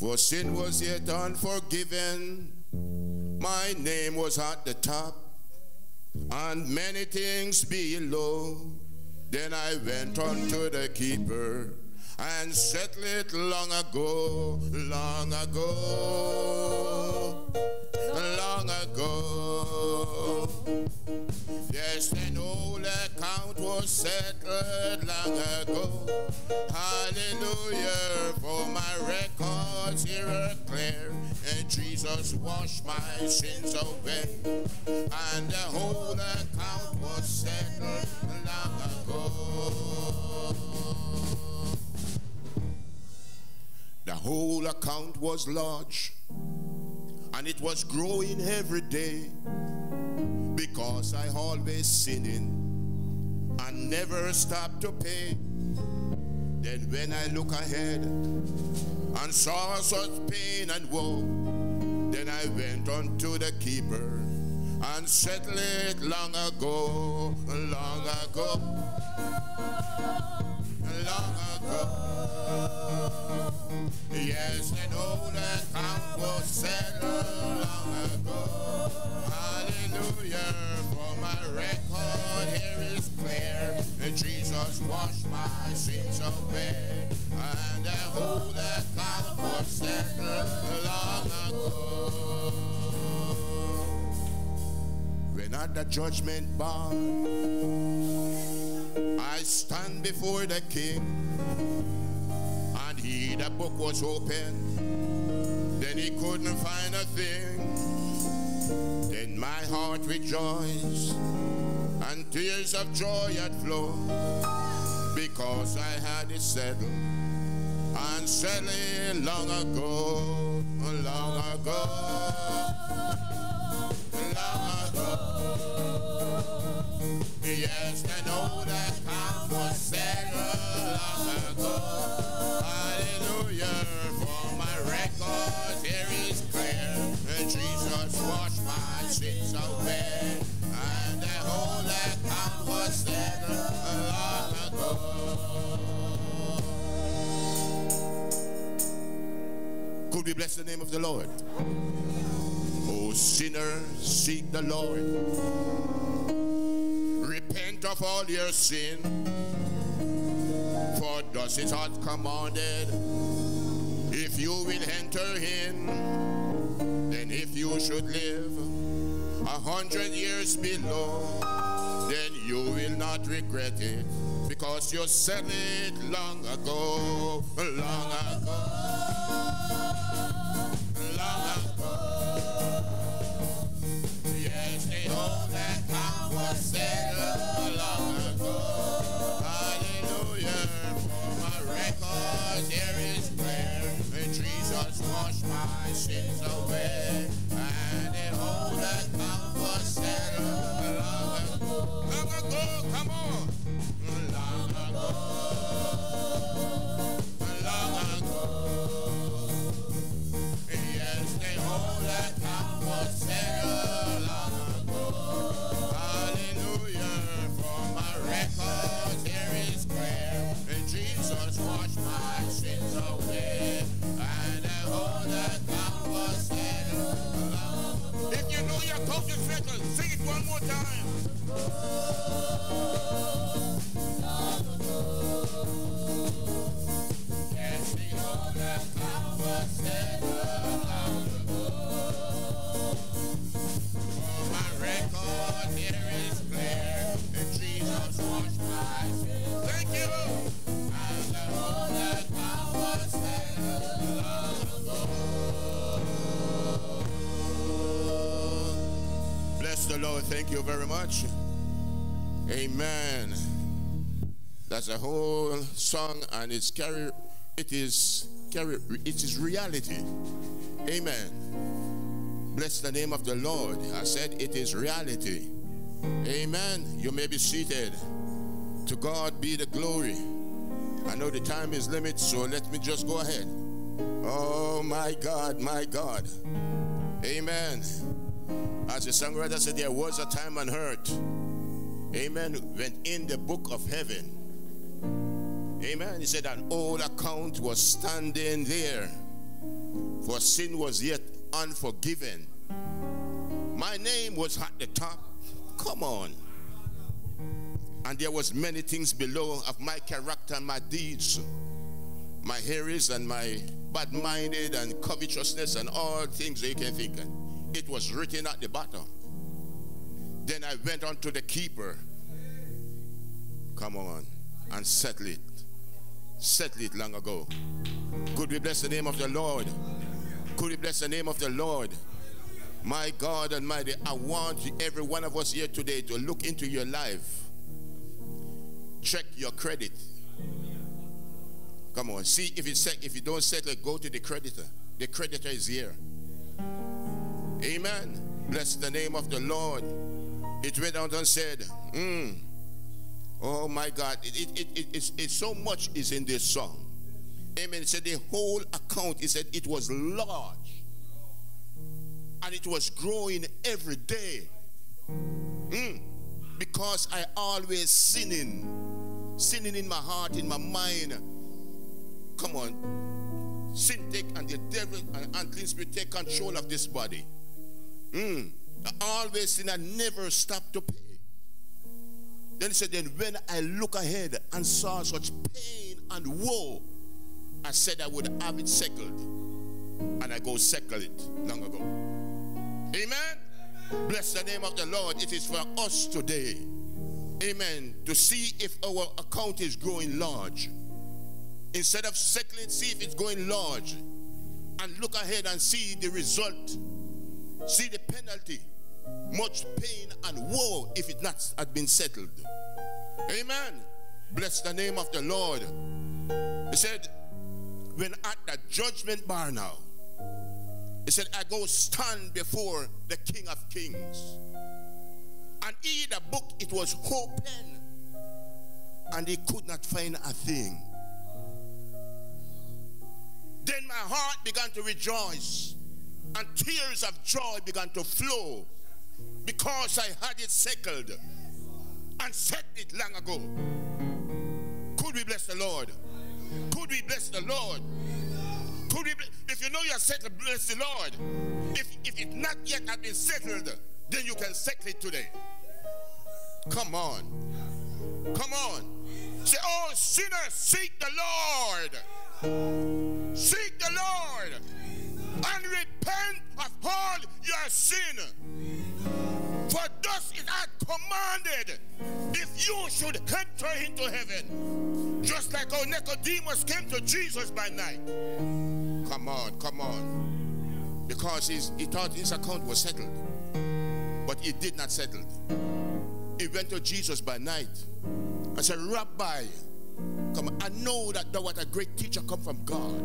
for sin was yet unforgiven. My name was at the top, and many things below. Then I went unto the keeper and settled it long ago, long ago, long ago. Yes, an old account was settled long ago. Hallelujah, for my records here are clear. And Jesus washed my sins away. And the whole account was settled long ago. The whole account was large and it was growing every day because I always sinning and never stopped to pay. Then when I look ahead and saw such pain and woe, then I went on to the keeper and settled it long ago, long ago, long ago. Yes, an old account was settled long ago. Hallelujah. For my record here is clear. And Jesus washed my sins away. And I hold that Calvary settled long ago. When at the judgment bar, I stand before the king. And he, the book was open. Then he couldn't find a thing. Then my heart rejoiced, and tears of joy had flowed, because I had it settled, and settled long ago, long ago. Yes, I know that was settled long ago. Hallelujah, for my record clear. Washed my sins away. And was settled long ago. Could we bless the name of the Lord? O sinner, seek the Lord. Repent of all your sin. For thus it hath commanded. If you will enter in, then if you should live a hundred years below, then you will not regret it. Because you said it long ago, long ago, one more time. Much. Amen. That's a whole song, and it's carry. It is carry. It is reality. Amen. Bless the name of the Lord. I said it is reality. Amen. You may be seated. To God be the glory. I know the time is limited, so let me just go ahead. Oh my God, my God. Amen. As the songwriter said, there was a time earth. Amen. When in the book of heaven. Amen. He said an old account was standing there. For sin was yet unforgiven. My name was at the top. Come on. And there was many things below of my character and my deeds. My hairies and my bad-minded and covetousness and all things that you can think of. It was written at the bottom. Then I went on to the keeper. Come on. And settle it. Settle it long ago. Could we bless the name of the Lord? Could we bless the name of the Lord? My God Almighty, I want every one of us here today to look into your life. Check your credit. Come on, see if if you don't settle, go to the creditor. The creditor is here. Amen. Bless the name of the Lord. It went out and said, mm, Oh my God, it, it, it, it's, it's so much is in this song. Amen. It said the whole account, he said it was large. And it was growing every day. Mm, because I always sinning. Sinning in my heart, in my mind. Come on. Sin take and the devil and unclean spirit take control of this body. Mm. always sin and never stop to pay. Then he said, Then when I look ahead and saw such pain and woe, I said I would have it settled. And I go settle it long ago. Amen. Bless the name of the Lord. It is for us today. Amen. To see if our account is growing large. Instead of settling, see if it's going large. And look ahead and see the result. See the penalty. Much pain and woe if it not had been settled. Amen. Bless the name of the Lord. He said, when at the judgment bar now, he said, I go stand before the King of Kings. And he, the book, it was open. And he could not find a thing. Then my heart began to rejoice. And tears of joy began to flow. Because I had it settled. And set it long ago. Could we bless the Lord? Could we bless the Lord? Could we, if you know you're settled, bless the Lord. If, if it not yet has been settled, then you can settle it today. Come on. Come on. Say, oh, sinners, seek the Lord. Seek the Lord and repent of all your sin. For thus is I commanded if you should enter into heaven. Just like how Nicodemus came to Jesus by night. Come on, come on. Because he thought his account was settled. But it did not settle. He went to Jesus by night and said, Rabbi, come on, I know that thou art a great teacher come from God.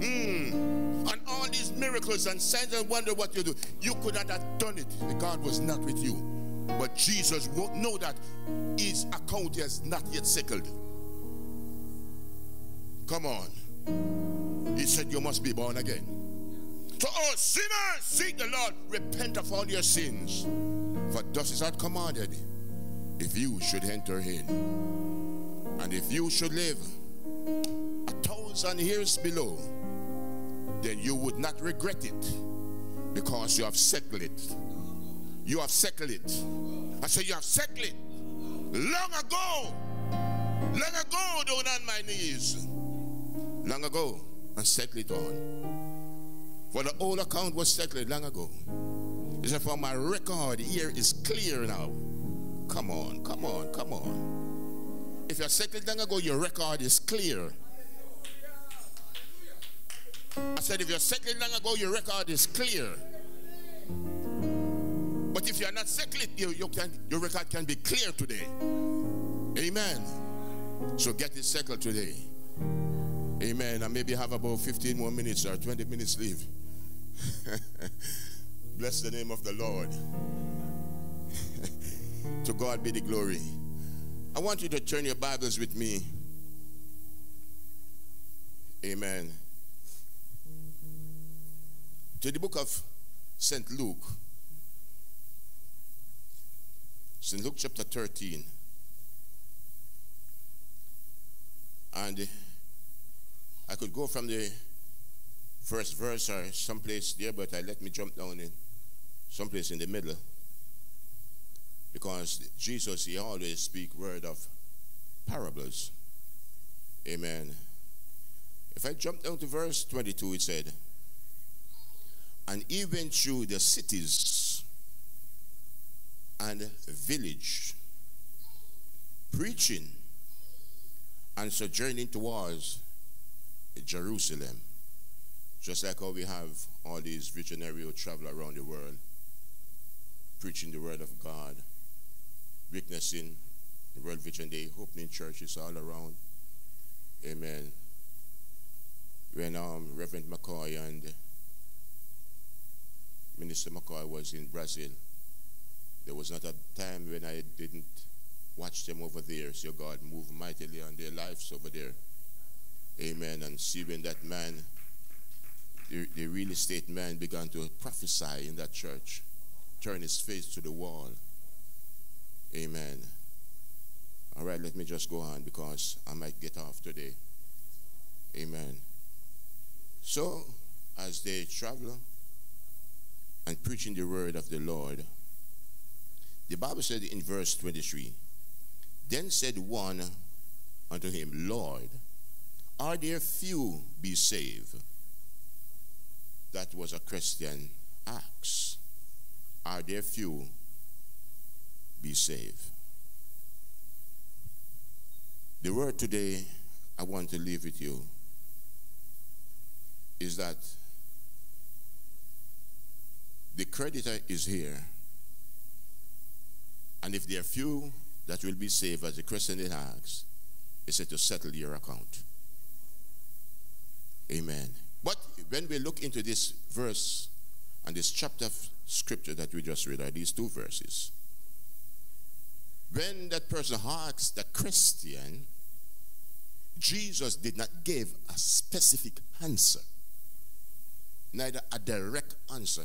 Mm. And all these miracles and signs and wonder what you do. You could not have done it if God was not with you. But Jesus won't know that his account has not yet settled. Come on. He said, You must be born again. So, all sinners, seek the Lord, repent of all your sins. For thus is that commanded, if you should enter in. And if you should live a thousand years below, then you would not regret it because you have settled it. You have settled it. I say you have settled it long ago. Long ago, down on my knees. Long ago, and settled it on. For the old account was settled long ago. He said, For my record here is clear now. Come on, come on, come on. If you're settled long ago, your record is clear. I said, if you're settled long ago, your record is clear. But if you're not settled, you, you can, your record can be clear today. Amen. So get it settled today. Amen. I maybe have about 15 more minutes or 20 minutes leave. Bless the name of the Lord. to God be the glory. I want you to turn your Bibles with me. Amen to the book of St. Luke. St. Luke chapter 13. And I could go from the first verse or someplace there, but I let me jump down in someplace in the middle. Because Jesus, he always speak word of parables. Amen. If I jump down to verse 22, it said, and even through the cities and village, preaching and sojourning towards Jerusalem. Just like how we have all these visionaries who travel around the world, preaching the word of God, witnessing the World Vision Day, opening churches all around. Amen. When um, Reverend McCoy and Minister McCoy was in Brazil, there was not a time when I didn't watch them over there. See God move mightily on their lives over there. Amen. And see when that man, the, the real estate man, began to prophesy in that church, turn his face to the wall. Amen. All right, let me just go on because I might get off today. Amen. So, as they travel, and preaching the word of the Lord, the Bible said in verse 23 Then said one unto him, Lord, are there few be saved? That was a Christian ask. Are there few be saved? The word today I want to leave with you is that the creditor is here. And if there are few that will be saved, as the question it asks, is said to settle your account. Amen. But when we look into this verse and this chapter of scripture that we just read, are these two verses, when that person asks the Christian, Jesus did not give a specific answer, neither a direct answer.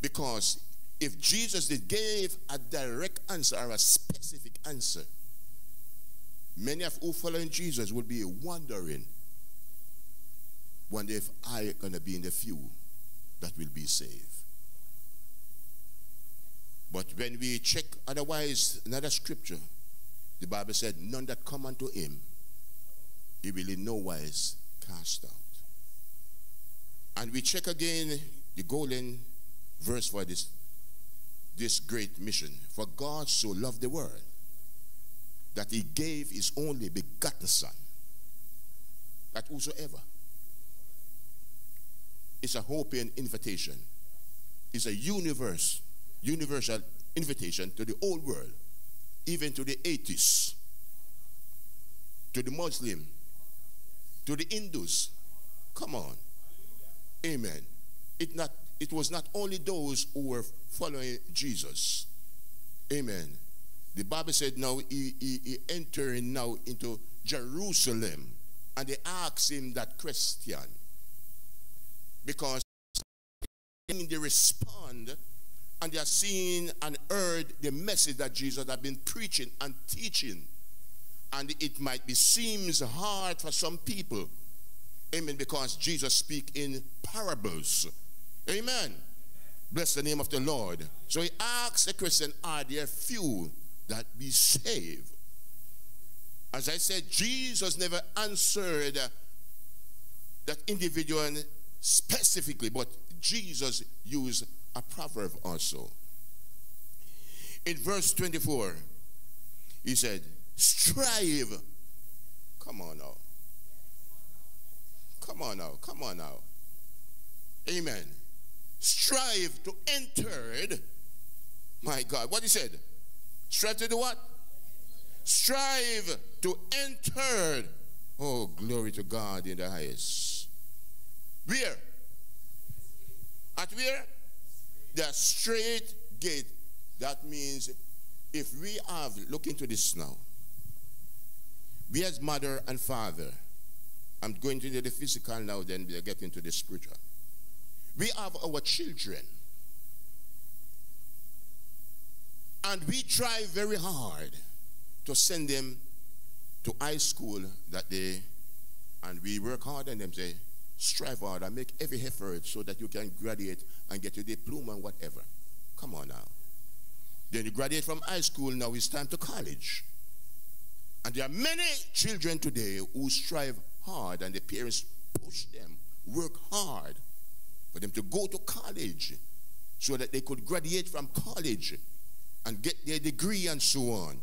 Because if Jesus did give a direct answer or a specific answer, many of who following Jesus would be wondering, wonder if I gonna be in the few that will be saved. But when we check otherwise another scripture, the Bible said, None that come unto him, he will in no wise cast out. And we check again the golden verse for this, this great mission. For God so loved the world that he gave his only begotten Son, that whosoever. It's a open invitation. It's a universe, universal invitation to the whole world, even to the atheists, to the Muslim, to the Hindus. Come on. Amen. It not it was not only those who were following Jesus. Amen. The Bible said now he, he, he entering now into Jerusalem and they asked him that question. Because they respond and they are seeing and heard the message that Jesus had been preaching and teaching. And it might be seems hard for some people. Amen. Because Jesus speak in parables Amen. Bless the name of the Lord. So he asks the question, Are there few that be saved? As I said, Jesus never answered that individual specifically, but Jesus used a proverb also. In verse 24, he said, Strive. Come on now. Come on now. Come on now. Amen strive to enter. My God, what he said? Strive to do what? Strive to enter. Oh, glory to God in the highest. Where? At where? The straight gate. That means if we have, look into this now. We as mother and father, I'm going to do the physical now, then we'll get into the spiritual. We have our children. And we try very hard to send them to high school that they, and we work hard and them, say, strive hard and make every effort so that you can graduate and get your diploma and whatever. Come on now. Then you graduate from high school, now it's time to college. And there are many children today who strive hard and the parents push them, work hard for them to go to college so that they could graduate from college and get their degree and so on.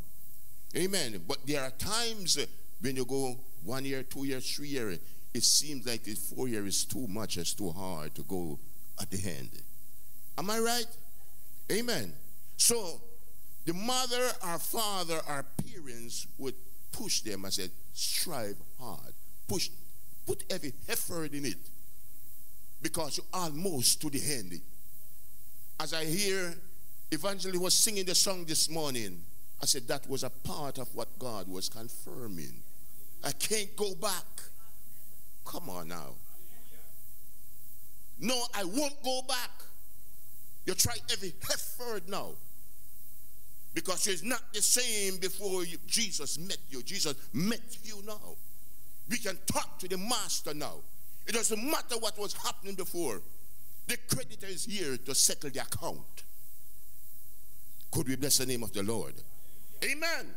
Amen. But there are times when you go one year, two years, three years, it seems like the four years is too much, it's too hard to go at the end. Am I right? Amen. So the mother, our father, our parents would push them and said, strive hard. Push, put every effort in it because you're almost to the end. As I hear Evangelist was singing the song this morning, I said that was a part of what God was confirming. I can't go back. Come on now. No, I won't go back. You try every effort now. Because it's not the same before you, Jesus met you. Jesus met you now. We can talk to the master now. It doesn't matter what was happening before. The creditor is here to settle the account. Could we bless the name of the Lord? Amen.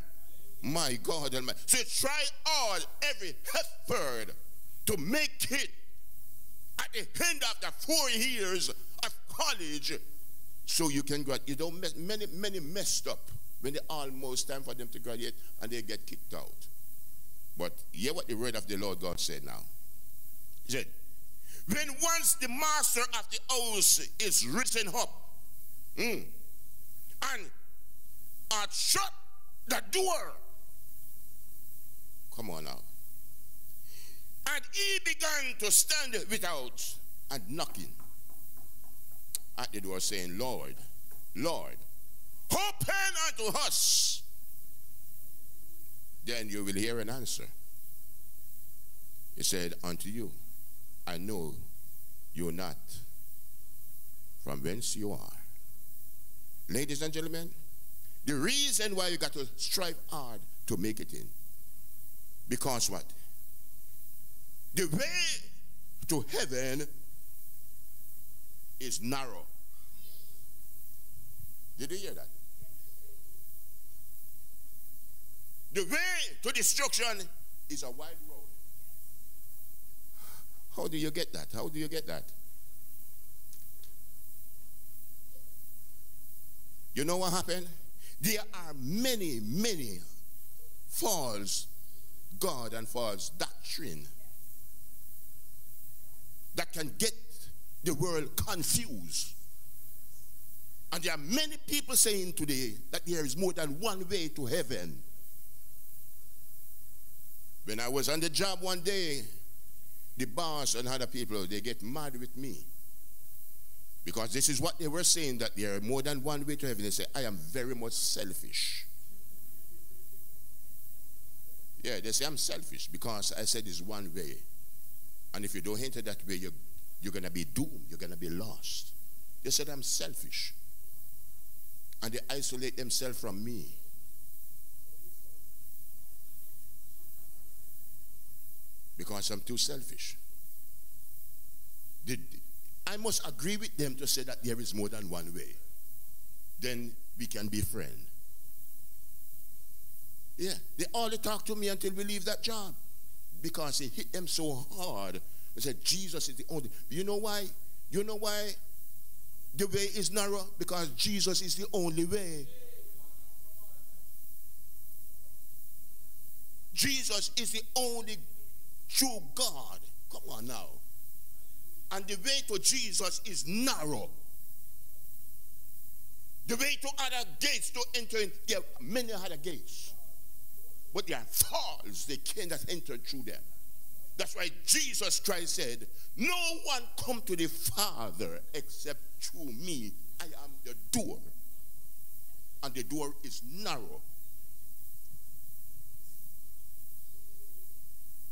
My God Almighty. So try all every effort to make it at the end of the four years of college so you can graduate. You don't mess, many, many messed up when they almost time for them to graduate and they get kicked out. But hear what the word of the Lord God said now. Said, when once the master of the house is risen up mm, and had shut the door, come on now, and he began to stand without and knocking at the door, saying, Lord, Lord, open unto us. Then you will hear an answer. He said, Unto you, I know you're not from whence you are. Ladies and gentlemen, the reason why you got to strive hard to make it in. Because what? The way to heaven is narrow. Did you hear that? The way to destruction is a wide road. How do you get that? How do you get that? You know what happened? There are many, many false God and false doctrine that can get the world confused. And there are many people saying today that there is more than one way to heaven. When I was on the job one day, the boss and other people, they get mad with me. Because this is what they were saying that there are more than one way to heaven. They say, I am very much selfish. Yeah, they say I'm selfish because I said it's one way. And if you don't enter that way, you're, you're going to be doomed. You're going to be lost. They said I'm selfish. And they isolate themselves from me. Because I'm too selfish. Did, I must agree with them to say that there is more than one way. Then we can be friends. Yeah, they only talk to me until we leave that job because it hit them so hard. They said Jesus is the only. You know why? You know why the way is narrow? Because Jesus is the only way. Jesus is the only true God. Come on now. And the way to Jesus is narrow. The way to other gates to enter in, there are many other gates. But there are falls, they cannot enter through them. That's why Jesus Christ said, No one come to the Father except through me. I am the door. And the door is narrow.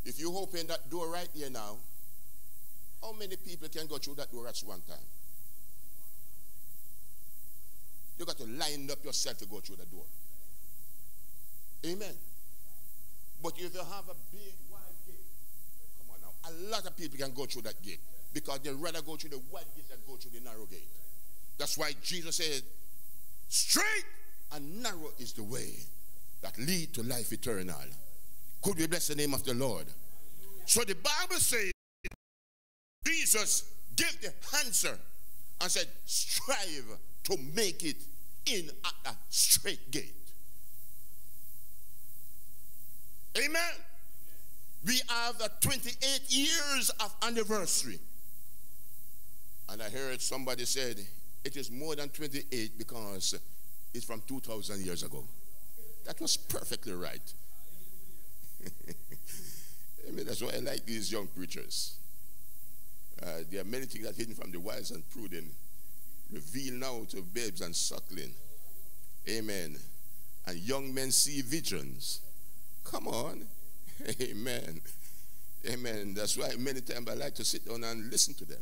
If you open that door right here now, how many people can go through that door at one time? You got to line up yourself to go through the door. Amen. But if you have a big wide gate, come on now, a lot of people can go through that gate because they'd rather go through the wide gate than go through the narrow gate. That's why Jesus said, straight and narrow is the way that lead to life eternal. Could we bless the name of the Lord? So the Bible says Jesus gave the answer and said, strive to make it in at a straight gate. Amen. We have the 28 years of anniversary. And I heard somebody said it is more than 28 because it's from 2,000 years ago. That was perfectly right. I mean, that's why I like these young preachers. Uh, there are many things that hidden from the wise and prudent, revealed now to babes and suckling. Amen. And young men see visions. Come on. Amen. Amen. That's why many times I like to sit down and listen to them.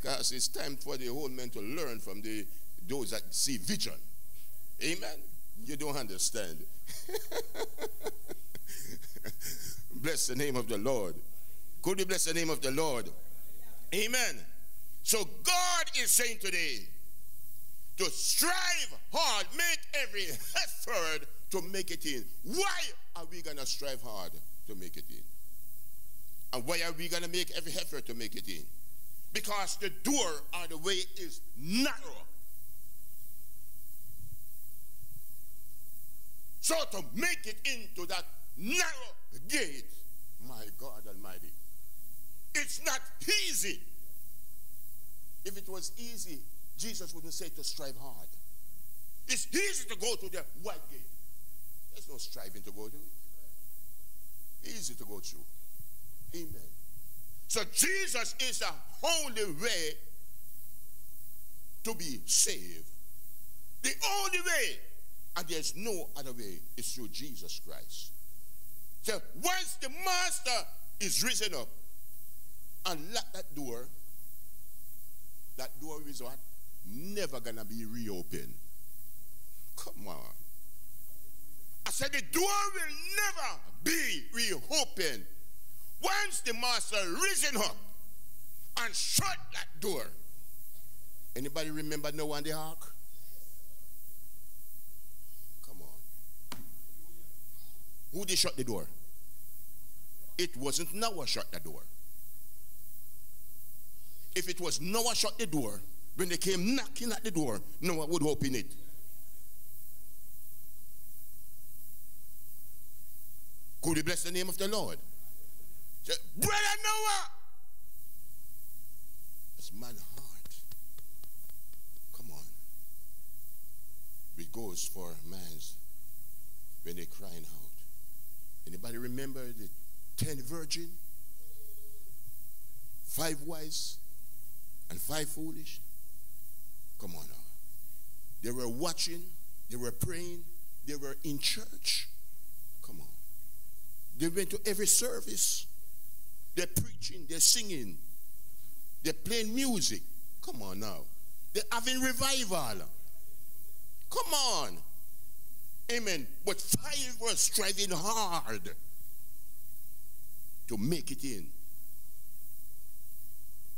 Because it's time for the old men to learn from the those that see vision. Amen. You don't understand. bless the name of the Lord. Could we bless the name of the Lord? Amen. So God is saying today to strive hard, make every effort to make it in. Why are we going to strive hard to make it in? And why are we going to make every effort to make it in? Because the door or the way is narrow. So to make it into that narrow gate, my God Almighty, it's not easy. If it was easy, Jesus wouldn't say to strive hard. It's easy to go to the white gate. There's no striving to go to it. Easy to go through. Amen. So Jesus is the only way to be saved. The only way, and there's no other way, is through Jesus Christ. So once the master is risen up and lock that door, that door is what? Never gonna be reopened. Come on. I said the door will never be reopened once the master risen up and shut that door. Anybody remember Noah and the ark? Come on. Who did shut the door? It wasn't Noah shut the door. If it was Noah shut the door, when they came knocking at the door, Noah would open it. Could we bless the name of the Lord? Say, Brother Noah! That's man heart. Come on. It goes for man's when they're crying out. Anybody remember the ten virgin? Five wise and five foolish? Come on now. They were watching, they were praying, they were in church. Come on. They went to every service. They're preaching, they're singing, they're playing music. Come on now. They're having revival. Come on. Amen. But five were striving hard to make it in.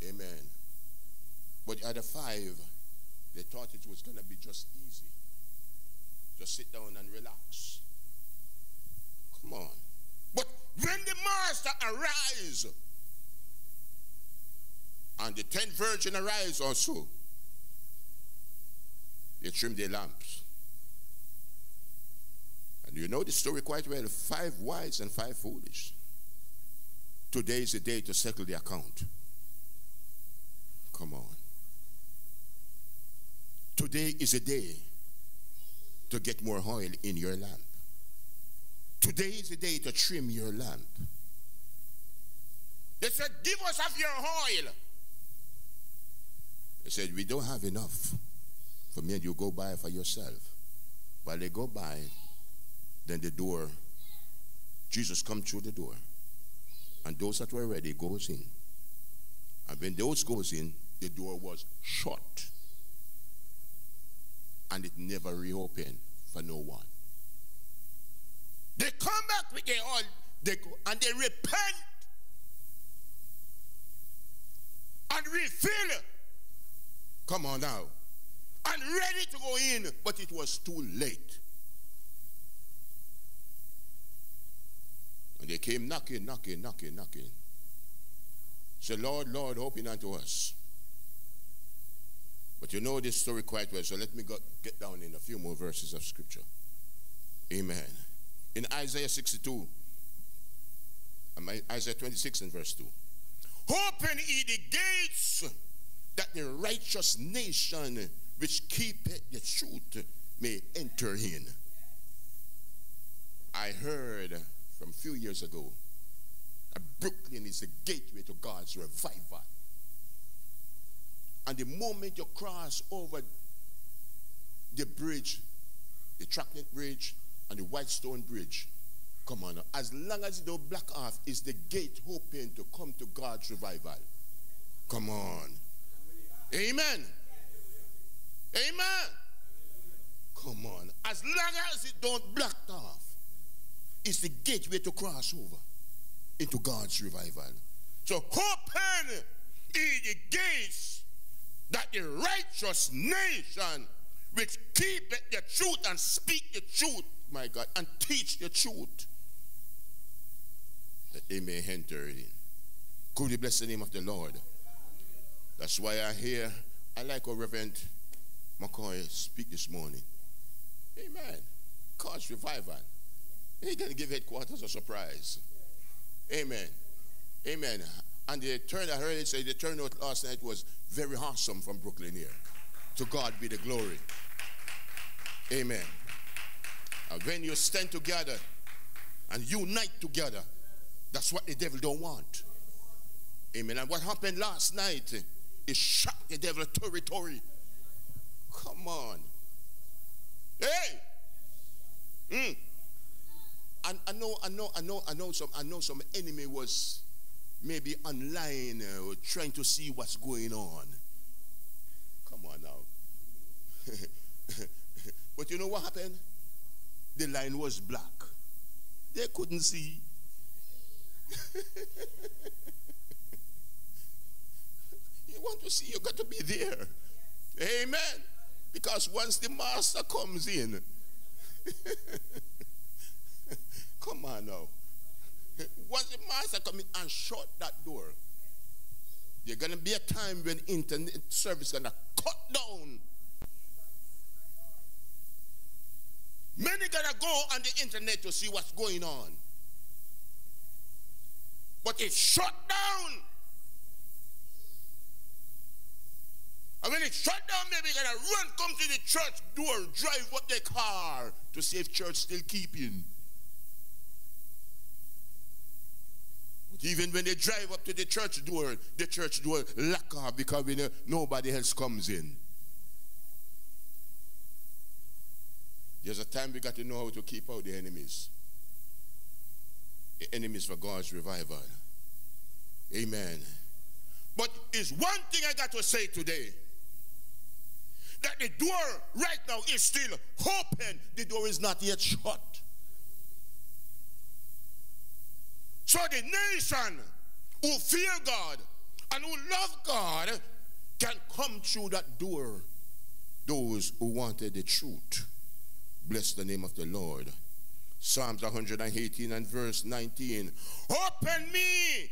Amen. But the other five, they thought it was going to be just easy. Just sit down and relax. Come on. But when the master arise, and the ten virgin arise also, they trim their lamps. And you know the story quite well five wise and five foolish. Today is the day to settle the account. Come on. Today is a day to get more oil in your lamp. Today is the day to trim your lamp. They said, Give us of your oil. They said, We don't have enough for me and you go buy for yourself. While they go by, then the door, Jesus come through the door. And those that were ready goes in. And when those goes in, the door was shut. And it never reopened for no one. They come back with their oil, they go, and they repent and refill. Come on now. And ready to go in, but it was too late. And they came knocking, knocking, knocking, knocking. Said, Lord, Lord, open unto us. But you know this story quite well, so let me go, get down in a few more verses of scripture. Amen. In Isaiah 62, Isaiah 26 and verse 2. Open ye the gates that the righteous nation which keepeth the truth may enter in. I heard from a few years ago that Brooklyn is the gateway to God's revival. And the moment you cross over the bridge, the Throgs Neck Bridge and the Whitestone Bridge, come on, as long as you don't block off, is the gate open to come to God's revival. Come on. Amen. Amen. Come on. As long as it don't block off, it's the gateway to cross over into God's revival. So open is the gates that the righteous nation which keepeth the truth and speak the truth, my God, and teach the truth, that they may enter in. Could you bless the name of the Lord? That's why I hear, I like our Reverend McCoy speak this morning. Amen. Cause revival. He can give headquarters a surprise. Amen. Amen. And the turn, I heard it say the turnout last night was very awesome from Brooklyn here. To God be the glory. Amen. And when you stand together and unite together, that's what the devil don't want. Amen. And what happened last night is shocked the devil territory. Come on. Hey! Mm. And I know, I know, I know, I know some, I know some enemy was maybe online uh, trying to see what's going on. Come on now. but you know what happened? The line was black. They couldn't see. you want to see, you got to be there. Amen. Because once the master comes in, come on now. Once the master come in and shut that door, there's going to be a time when internet service going to cut down. Many going to go on the internet to see what's going on. But it's shut down. And when it's shut down, maybe going to run, come to the church door, drive up their car to see if church still keeping. Even when they drive up to the church door, the church door lock off because know nobody else comes in. There's a time we got to know how to keep out the enemies. The enemies for God's revival. Amen. But it's one thing I got to say today that the door right now is still open. The door is not yet shut. So the nation who fear God and who love God can come through that door. Those who wanted the truth. Bless the name of the Lord. Psalms 118 and verse 19. Open me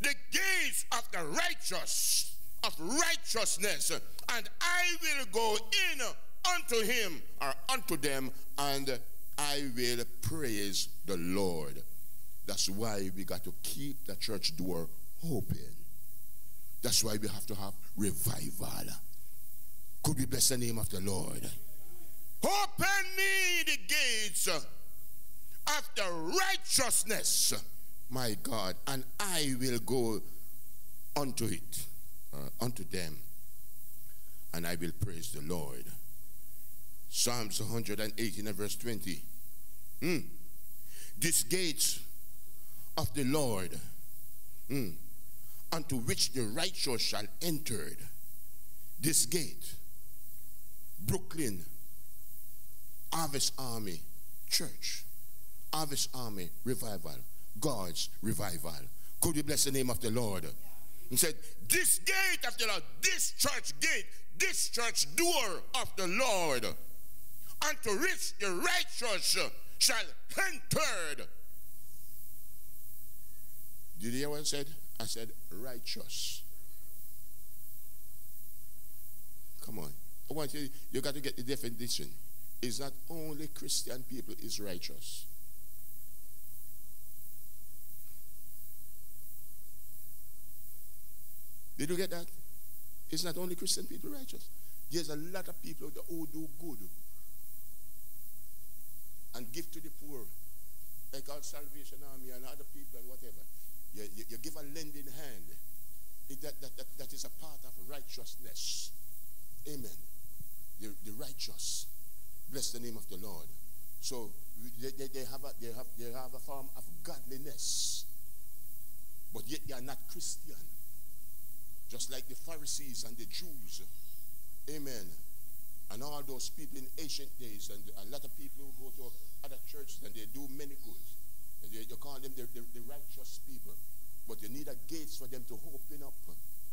the gates of the righteous, of righteousness, and I will go in unto him or unto them, and I will praise the Lord. That's why we got to keep the church door open. That's why we have to have revival. Could we bless the name of the Lord? Open me the gates the righteousness, my God, and I will go unto it, uh, unto them, and I will praise the Lord. Psalms 118 and verse 20. Hmm. This gates of the Lord, mm, unto which the righteous shall enter. This gate, Brooklyn, Harvest Army Church, Harvest Army Revival, God's Revival. Could you bless the name of the Lord? He said, This gate of the Lord, this church gate, this church door of the Lord, unto which the righteous shall enter did you hear what I said? I said righteous. Come on. I want you, you got to get the definition. It's not only Christian people is righteous. Did you get that? It's not only Christian people righteous. There's a lot of people who do good and give to the poor, like our Salvation Army and other people and whatever. You, you, you give a lending hand. It, that, that, that, that is a part of righteousness. Amen. The, the righteous. Bless the name of the Lord. So they, they, they, have a, they, have, they have a form of godliness. But yet they are not Christian. Just like the Pharisees and the Jews. Amen. And all those people in ancient days, and a lot of people who go to other churches and they do many good. You, you call them the, the, the, righteous people. But you need a gates for them to open up.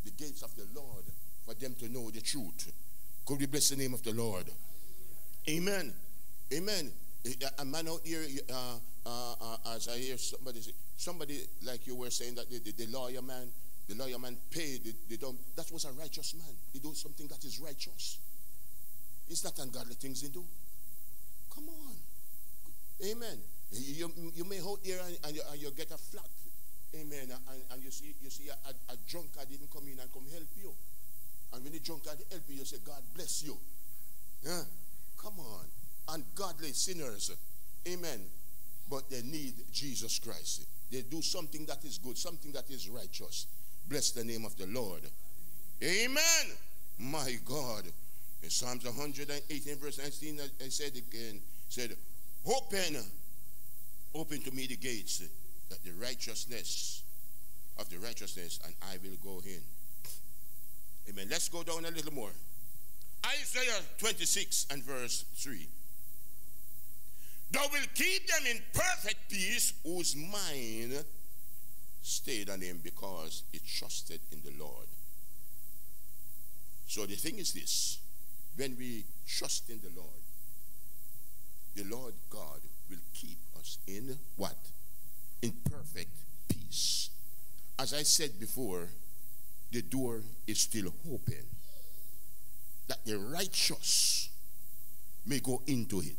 the gates of the Lord for them to know the truth. Could we bless the name of the Lord? Amen. Amen. A man out here, uh, uh, uh, as I hear somebody say, somebody like you were saying that the, the, the lawyer man, the lawyer man paid, they, don't, that was a righteous man. He does something that is righteous. It's not ungodly things they do. Come on. Amen. You, you may hold here and, and, you, and you get a flat. Amen. And, and you see, you see a, a, a drunkard didn't come in and come help you. And when the drunkard help you, you say, God bless you. Yeah. Come on. Ungodly sinners. Amen. But they need Jesus Christ. They do something that is good, something that is righteous. Bless the name of the Lord. Amen. My God. In Psalms 118, verse 19, I said again, said, Open, open to me the gates, that the righteousness of the righteousness, and I will go in. Amen. Let's go down a little more. Isaiah 26 and verse 3. Thou will keep them in perfect peace whose mind stayed on him because it trusted in the Lord. So the thing is this when we trust in the Lord, the Lord God will keep in what? In perfect peace. As I said before, the door is still open that the righteous may go into it.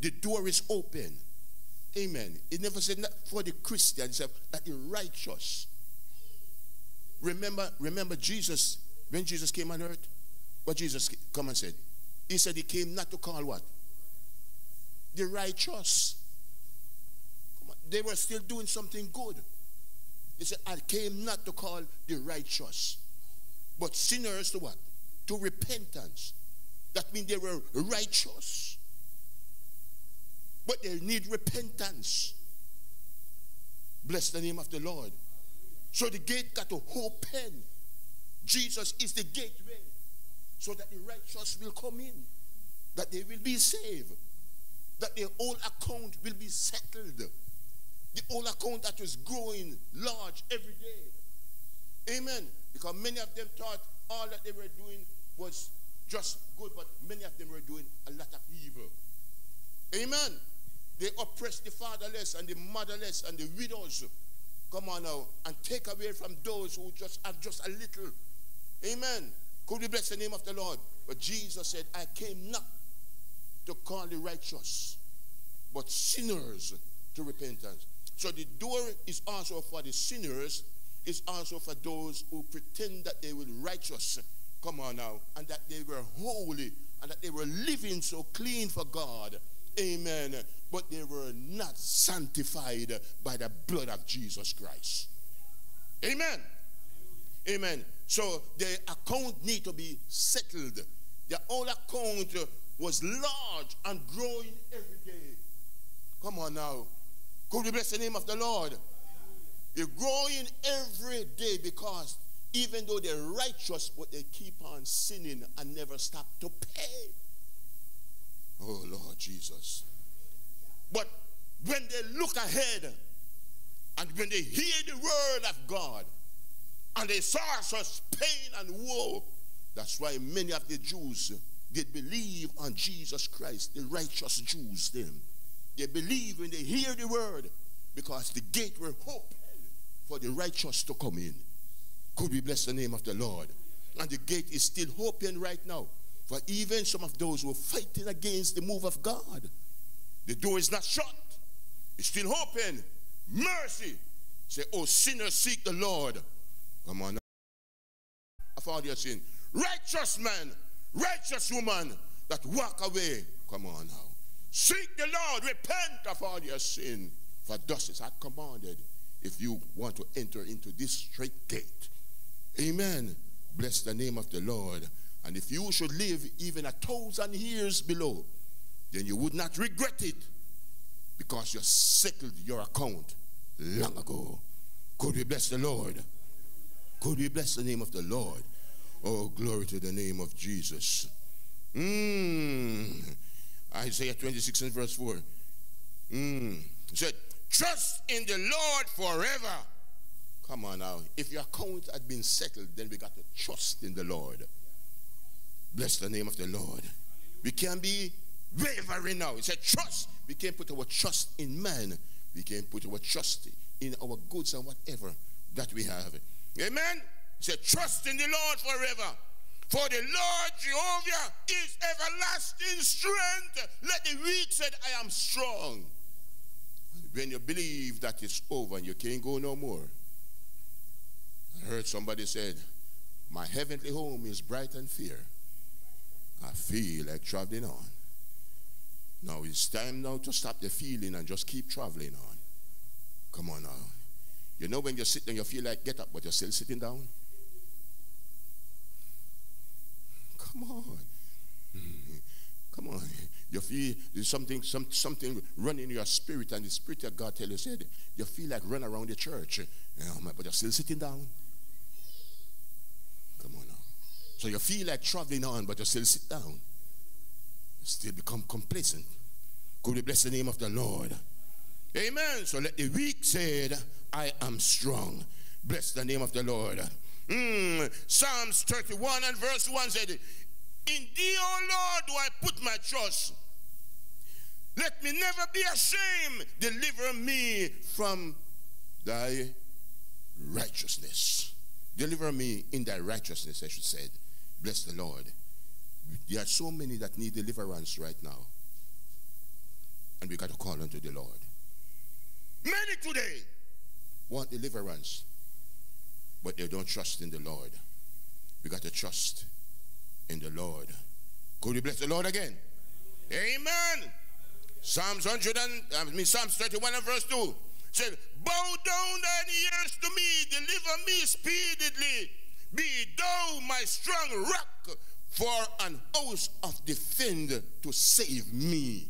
The door is open. Amen. It never said that for the Christian, said uh, that the righteous. Remember, remember Jesus, when Jesus came on earth, what Jesus come and said? He said he came not to call what? The righteous. They were still doing something good. He said, I came not to call the righteous, but sinners to what? To repentance. That means they were righteous. But they need repentance. Bless the name of the Lord. So the gate got to open. Jesus is the gateway so that the righteous will come in, that they will be saved, that their own account will be settled. The old account that was growing large every day. Amen. Because many of them thought all that they were doing was just good, but many of them were doing a lot of evil. Amen. They oppressed the fatherless and the motherless and the widows. Come on now. And take away from those who just have just a little. Amen. Could we bless the name of the Lord? But Jesus said, I came not to call the righteous, but sinners to repentance. So the door is also for the sinners, is also for those who pretend that they were righteous. Come on now. And that they were holy and that they were living so clean for God. Amen. But they were not sanctified by the blood of Jesus Christ. Amen. Amen. So the account need to be settled. The old account was large and growing every day. Come on now. Could we bless the name of the Lord? They're growing every day because even though they're righteous, but they keep on sinning and never stop to pay. Oh Lord Jesus. But when they look ahead and when they hear the word of God, and they saw such pain and woe. That's why many of the Jews did believe on Jesus Christ, the righteous Jews them. They believe when they hear the word because the gate were open for the righteous to come in. Could we bless the name of the Lord? And the gate is still open right now for even some of those who are fighting against the move of God. The door is not shut. It's still open. Mercy. Say, oh, sinners, seek the Lord Come on. Of all your sin. Righteous man, righteous woman that walk away. Come on now. Seek the Lord, repent of all your sin. For thus is I commanded if you want to enter into this straight gate. Amen. Bless the name of the Lord. And if you should live even a thousand years below, then you would not regret it because you settled your account long ago. Could we bless the Lord? Could we bless the name of the Lord? Oh, glory to the name of Jesus. Mm. Isaiah 26 and verse 4. Mm. It said, Trust in the Lord forever. Come on now. If your account had been settled, then we got to trust in the Lord. Bless the name of the Lord. We can't be wavering now. He said, trust. We can't put our trust in man. We can't put our trust in our goods and whatever that we have. Amen. He said, trust in the Lord forever. For the Lord Jehovah is everlasting strength. Let the weak say, I am strong. When you believe that it's over and you can't go no more. I heard somebody said, My heavenly home is bright and fair. I feel like traveling on. Now it's time now to stop the feeling and just keep traveling on. Come on now. You know when you sit and you feel like get up, but you're still sitting down? Come on. Come on. You feel there's something, some, something running in your spirit, and the spirit of God tell you, said, you feel like run around the church, but you're still sitting down. Come on now. So you feel like traveling on, but you still sit down. You still become complacent. Could we bless the name of the Lord? Amen. So let the weak say, I am strong. Bless the name of the Lord. Mm. Psalms 31 and verse 1 said, In thee, O Lord, do I put my trust. Let me never be ashamed. Deliver me from thy righteousness. Deliver me in thy righteousness, I should say. Bless the Lord. There are so many that need deliverance right now. And we got to call unto the Lord. Many today want deliverance, but they don't trust in the Lord. We got to trust in the Lord. Could we bless the Lord again? Amen. Psalms 100 and, I mean, Psalms 31 and verse 2 said, Bow down thine ears to me, deliver me speedily. Be thou my strong rock for an host of defend to save me.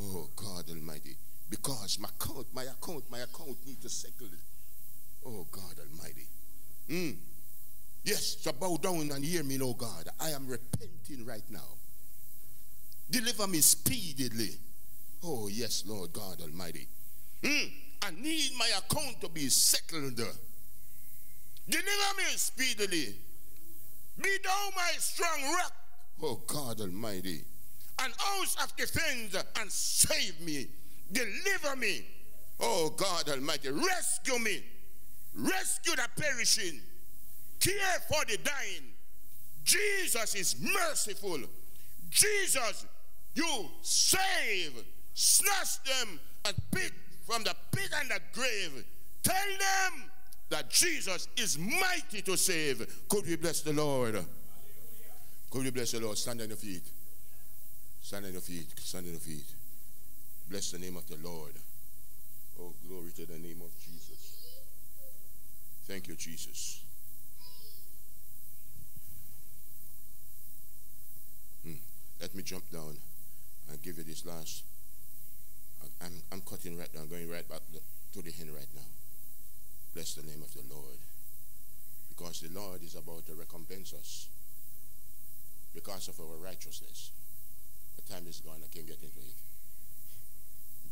Oh God Almighty. Because my account, my account, my account need to settle. Oh God Almighty. Mm. Yes, so bow down and hear me, oh God. I am repenting right now. Deliver me speedily. Oh, yes, Lord God Almighty. Mm. I need my account to be settled. Deliver me speedily. Be thou my strong rock, oh God Almighty. An house of defense and save me. Deliver me, oh God Almighty. Rescue me. Rescue the perishing. Care for the dying. Jesus is merciful. Jesus, you save snatch them and pick from the pit and the grave. Tell them that Jesus is mighty to save. Could we bless the Lord? Could we bless the Lord? Stand on your feet. Stand on your feet. Stand on your feet. Bless the name of the Lord. Oh, glory to the name of. Thank you, Jesus. Hmm. Let me jump down and give you this last I'm, I'm cutting right now, I'm going right back to the hen right now. Bless the name of the Lord. Because the Lord is about to recompense us because of our righteousness. The time is gone, I can't get into it.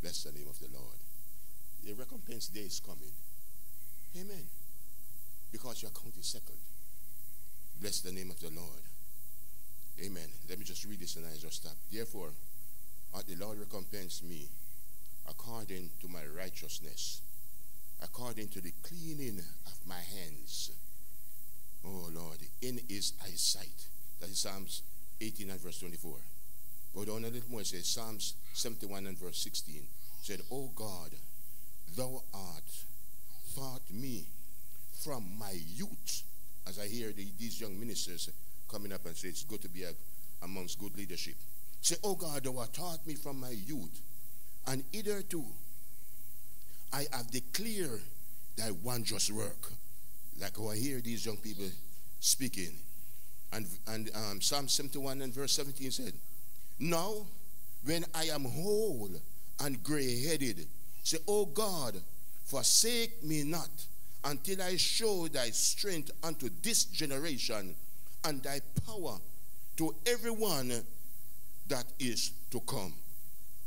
Bless the name of the Lord. The recompense day is coming. Amen. Because your account is settled. Bless the name of the Lord. Amen. Let me just read this and I just stop. Therefore, the Lord recompense me according to my righteousness, according to the cleaning of my hands. Oh Lord, in his eyesight. That is Psalms 18 and verse 24. Go down a little more, it says Psalms 71 and verse 16. said, Oh God, thou art thought me from my youth. As I hear the, these young ministers coming up and say it's good to be a, amongst good leadership. Say, Oh God, thou taught me from my youth and hitherto I have declared thy wondrous work. Like how I hear these young people speaking. And, and um, Psalm 71 and verse 17 said, Now, when I am old and gray headed, say, O God, forsake me not until I show thy strength unto this generation and thy power to everyone that is to come.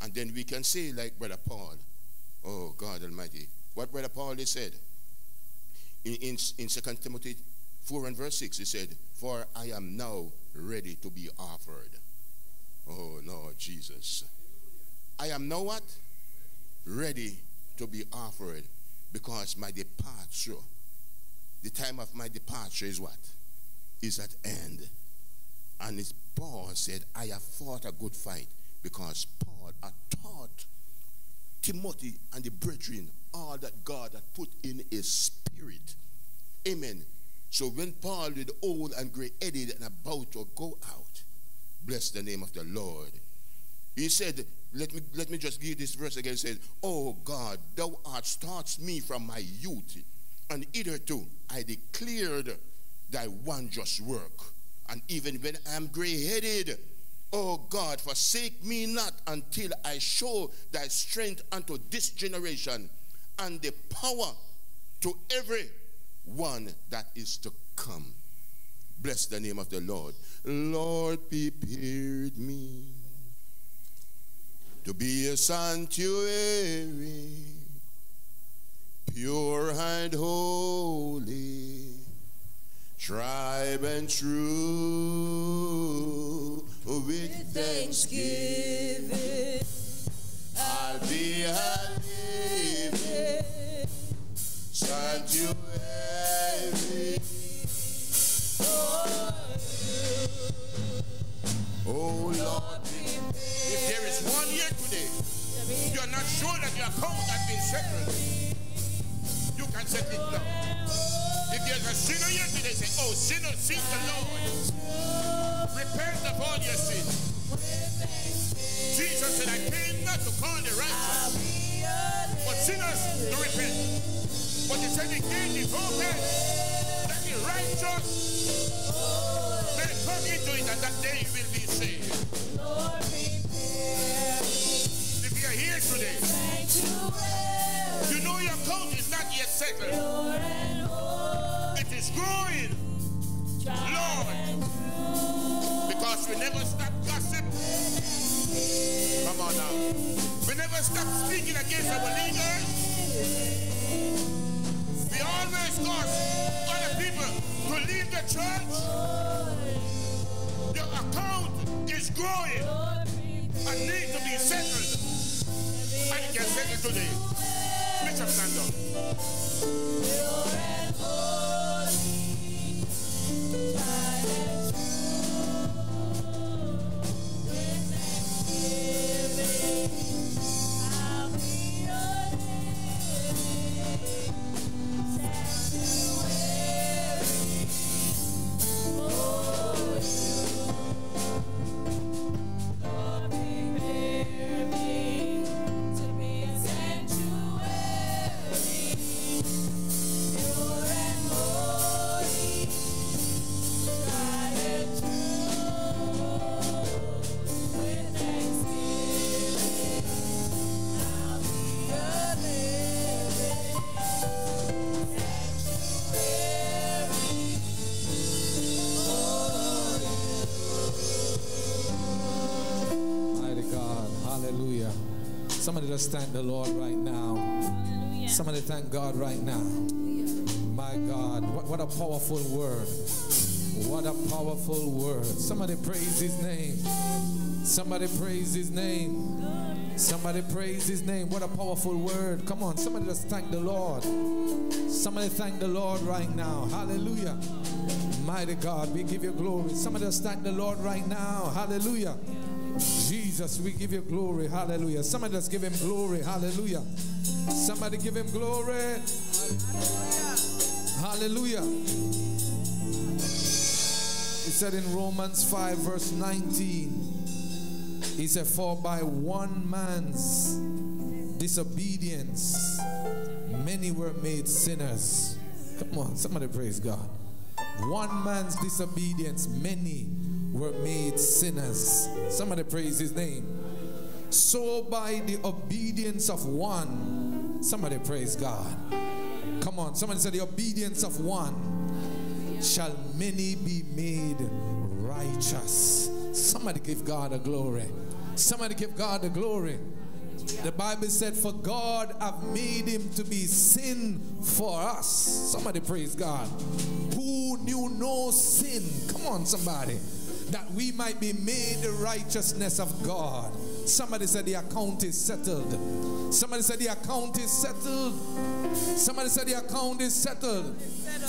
And then we can say, like Brother Paul, oh God Almighty, what Brother Paul he said. In, in, in 2 Timothy 4 and verse 6, he said, For I am now ready to be offered. Oh, Lord Jesus. I am now what? Ready to be offered because my departure, the time of my departure is what? Is at end. And his Paul said, I have fought a good fight because Paul had taught Timothy and the brethren all that God had put in his spirit. Amen. So when Paul was old and gray headed and about to go out, bless the name of the Lord. He said, let me, let me just give this verse again. He said, Oh God, thou art taught me from my youth, and hitherto I declared thy just work. And even when I am gray headed, oh God, forsake me not until I show thy strength unto this generation and the power to every one that is to come. Bless the name of the Lord. Lord, prepared me to be a sanctuary, pure and holy, tribe and true, with thanksgiving. I'll be a living sanctuary. Oh Lord, if there is one here today, you are not sure that your account has been settled, you can settle it now. If there's a sinner here today, say, Oh, sinner, seek the Lord. Repent of all your sins. Jesus said, I came not to call the righteous, but sinners to repent. But he said the gate is open, that the righteous may come into it, and that they will be saved. If you are here today, you know your account is not yet settled. It is growing, Lord, because we never stop gossip. Come on now. We never stop speaking against our leaders. We always cause other people to leave the church. Your account is growing and need to be settled. You can settle today. Stand up. Mighty Somebody just thank the Lord right now. Somebody thank God right now. My God. What, what a powerful word. What a powerful word. Somebody praise his name. Somebody praise his name. Somebody praise his name. What a powerful word. Come on. Somebody just thank the Lord. Somebody thank the Lord right now. Hallelujah. Mighty God, we give you glory. Somebody just thank the Lord right now. Hallelujah. Jesus, we give you glory. Hallelujah. Somebody just give him glory. Hallelujah. Somebody give him glory. Hallelujah. He said in Romans 5, verse 19, he said, For by one man's disobedience, many were made sinners. Come on, somebody praise God. One man's disobedience, many were made sinners. Somebody praise his name. So by the obedience of one, somebody praise God. Come on, somebody say the obedience of one shall many be made righteous. Somebody give God a glory. Somebody give God the glory. The Bible said, For God have made him to be sin for us. Somebody praise God. Who knew no sin? Come on, somebody. That we might be made the righteousness of God. Somebody said the account is settled. Somebody said the account is settled. Somebody said the account is settled.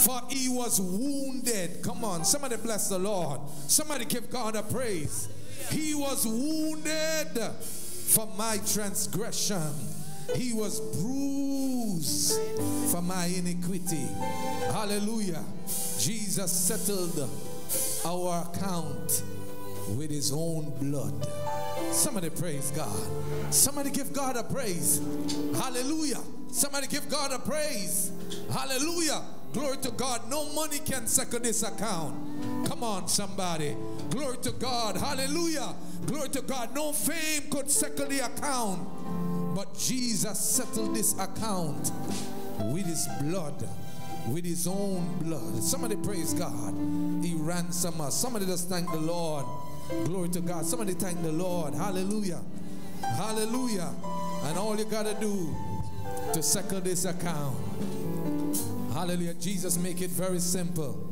For he was wounded. Come on, somebody bless the Lord. Somebody give God a praise. He was wounded for my transgression. He was bruised for my iniquity. Hallelujah. Jesus settled our account with his own blood. Somebody praise God. Somebody give God a praise. Hallelujah. Somebody give God a praise. Hallelujah. Glory to God. No money can settle this account. Come on, somebody. Glory to God. Hallelujah. Glory to God. No fame could settle the account. But Jesus settled this account with his blood, with his own blood. Somebody praise God. He ransomed us. Somebody just thank the Lord. Glory to God. Somebody thank the Lord. Hallelujah. Hallelujah. And all you got to do to settle this account. Hallelujah. Jesus make it very simple.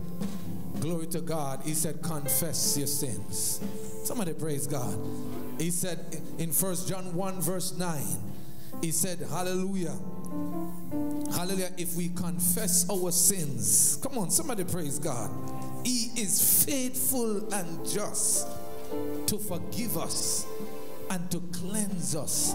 Glory to God. He said, confess your sins. Somebody praise God. He said in First John 1, verse 9, he said, Hallelujah. Hallelujah. If we confess our sins, come on, somebody praise God. He is faithful and just to forgive us and to cleanse us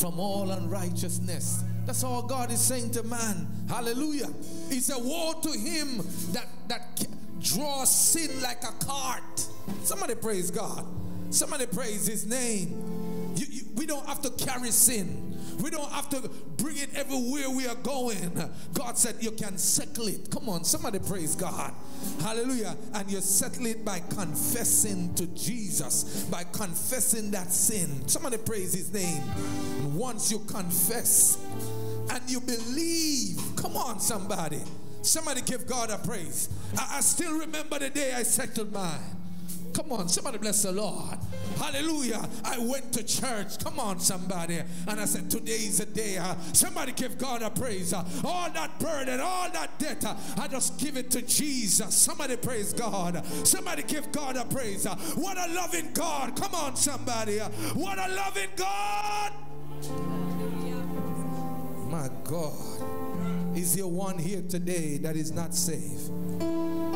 from all unrighteousness. That's all God is saying to man. Hallelujah. He said, Woe to him that, that draws sin like a cart. Somebody praise God. Somebody praise his name. You, you, we don't have to carry sin. We don't have to bring it everywhere we are going. God said you can settle it. Come on, somebody praise God. Hallelujah. And you settle it by confessing to Jesus, by confessing that sin. Somebody praise his name. Once you confess and you believe, come on, somebody. Somebody give God a praise. I, I still remember the day I settled mine. Come on, somebody bless the Lord. Hallelujah. I went to church. Come on, somebody. And I said, Today is a day. Uh, somebody give God a praise. Uh, all that burden, all that debt, uh, I just give it to Jesus. Somebody praise God. Somebody give God a praise. What a loving God. Come on, somebody. What a loving God. My God. Is there one here today that is not saved?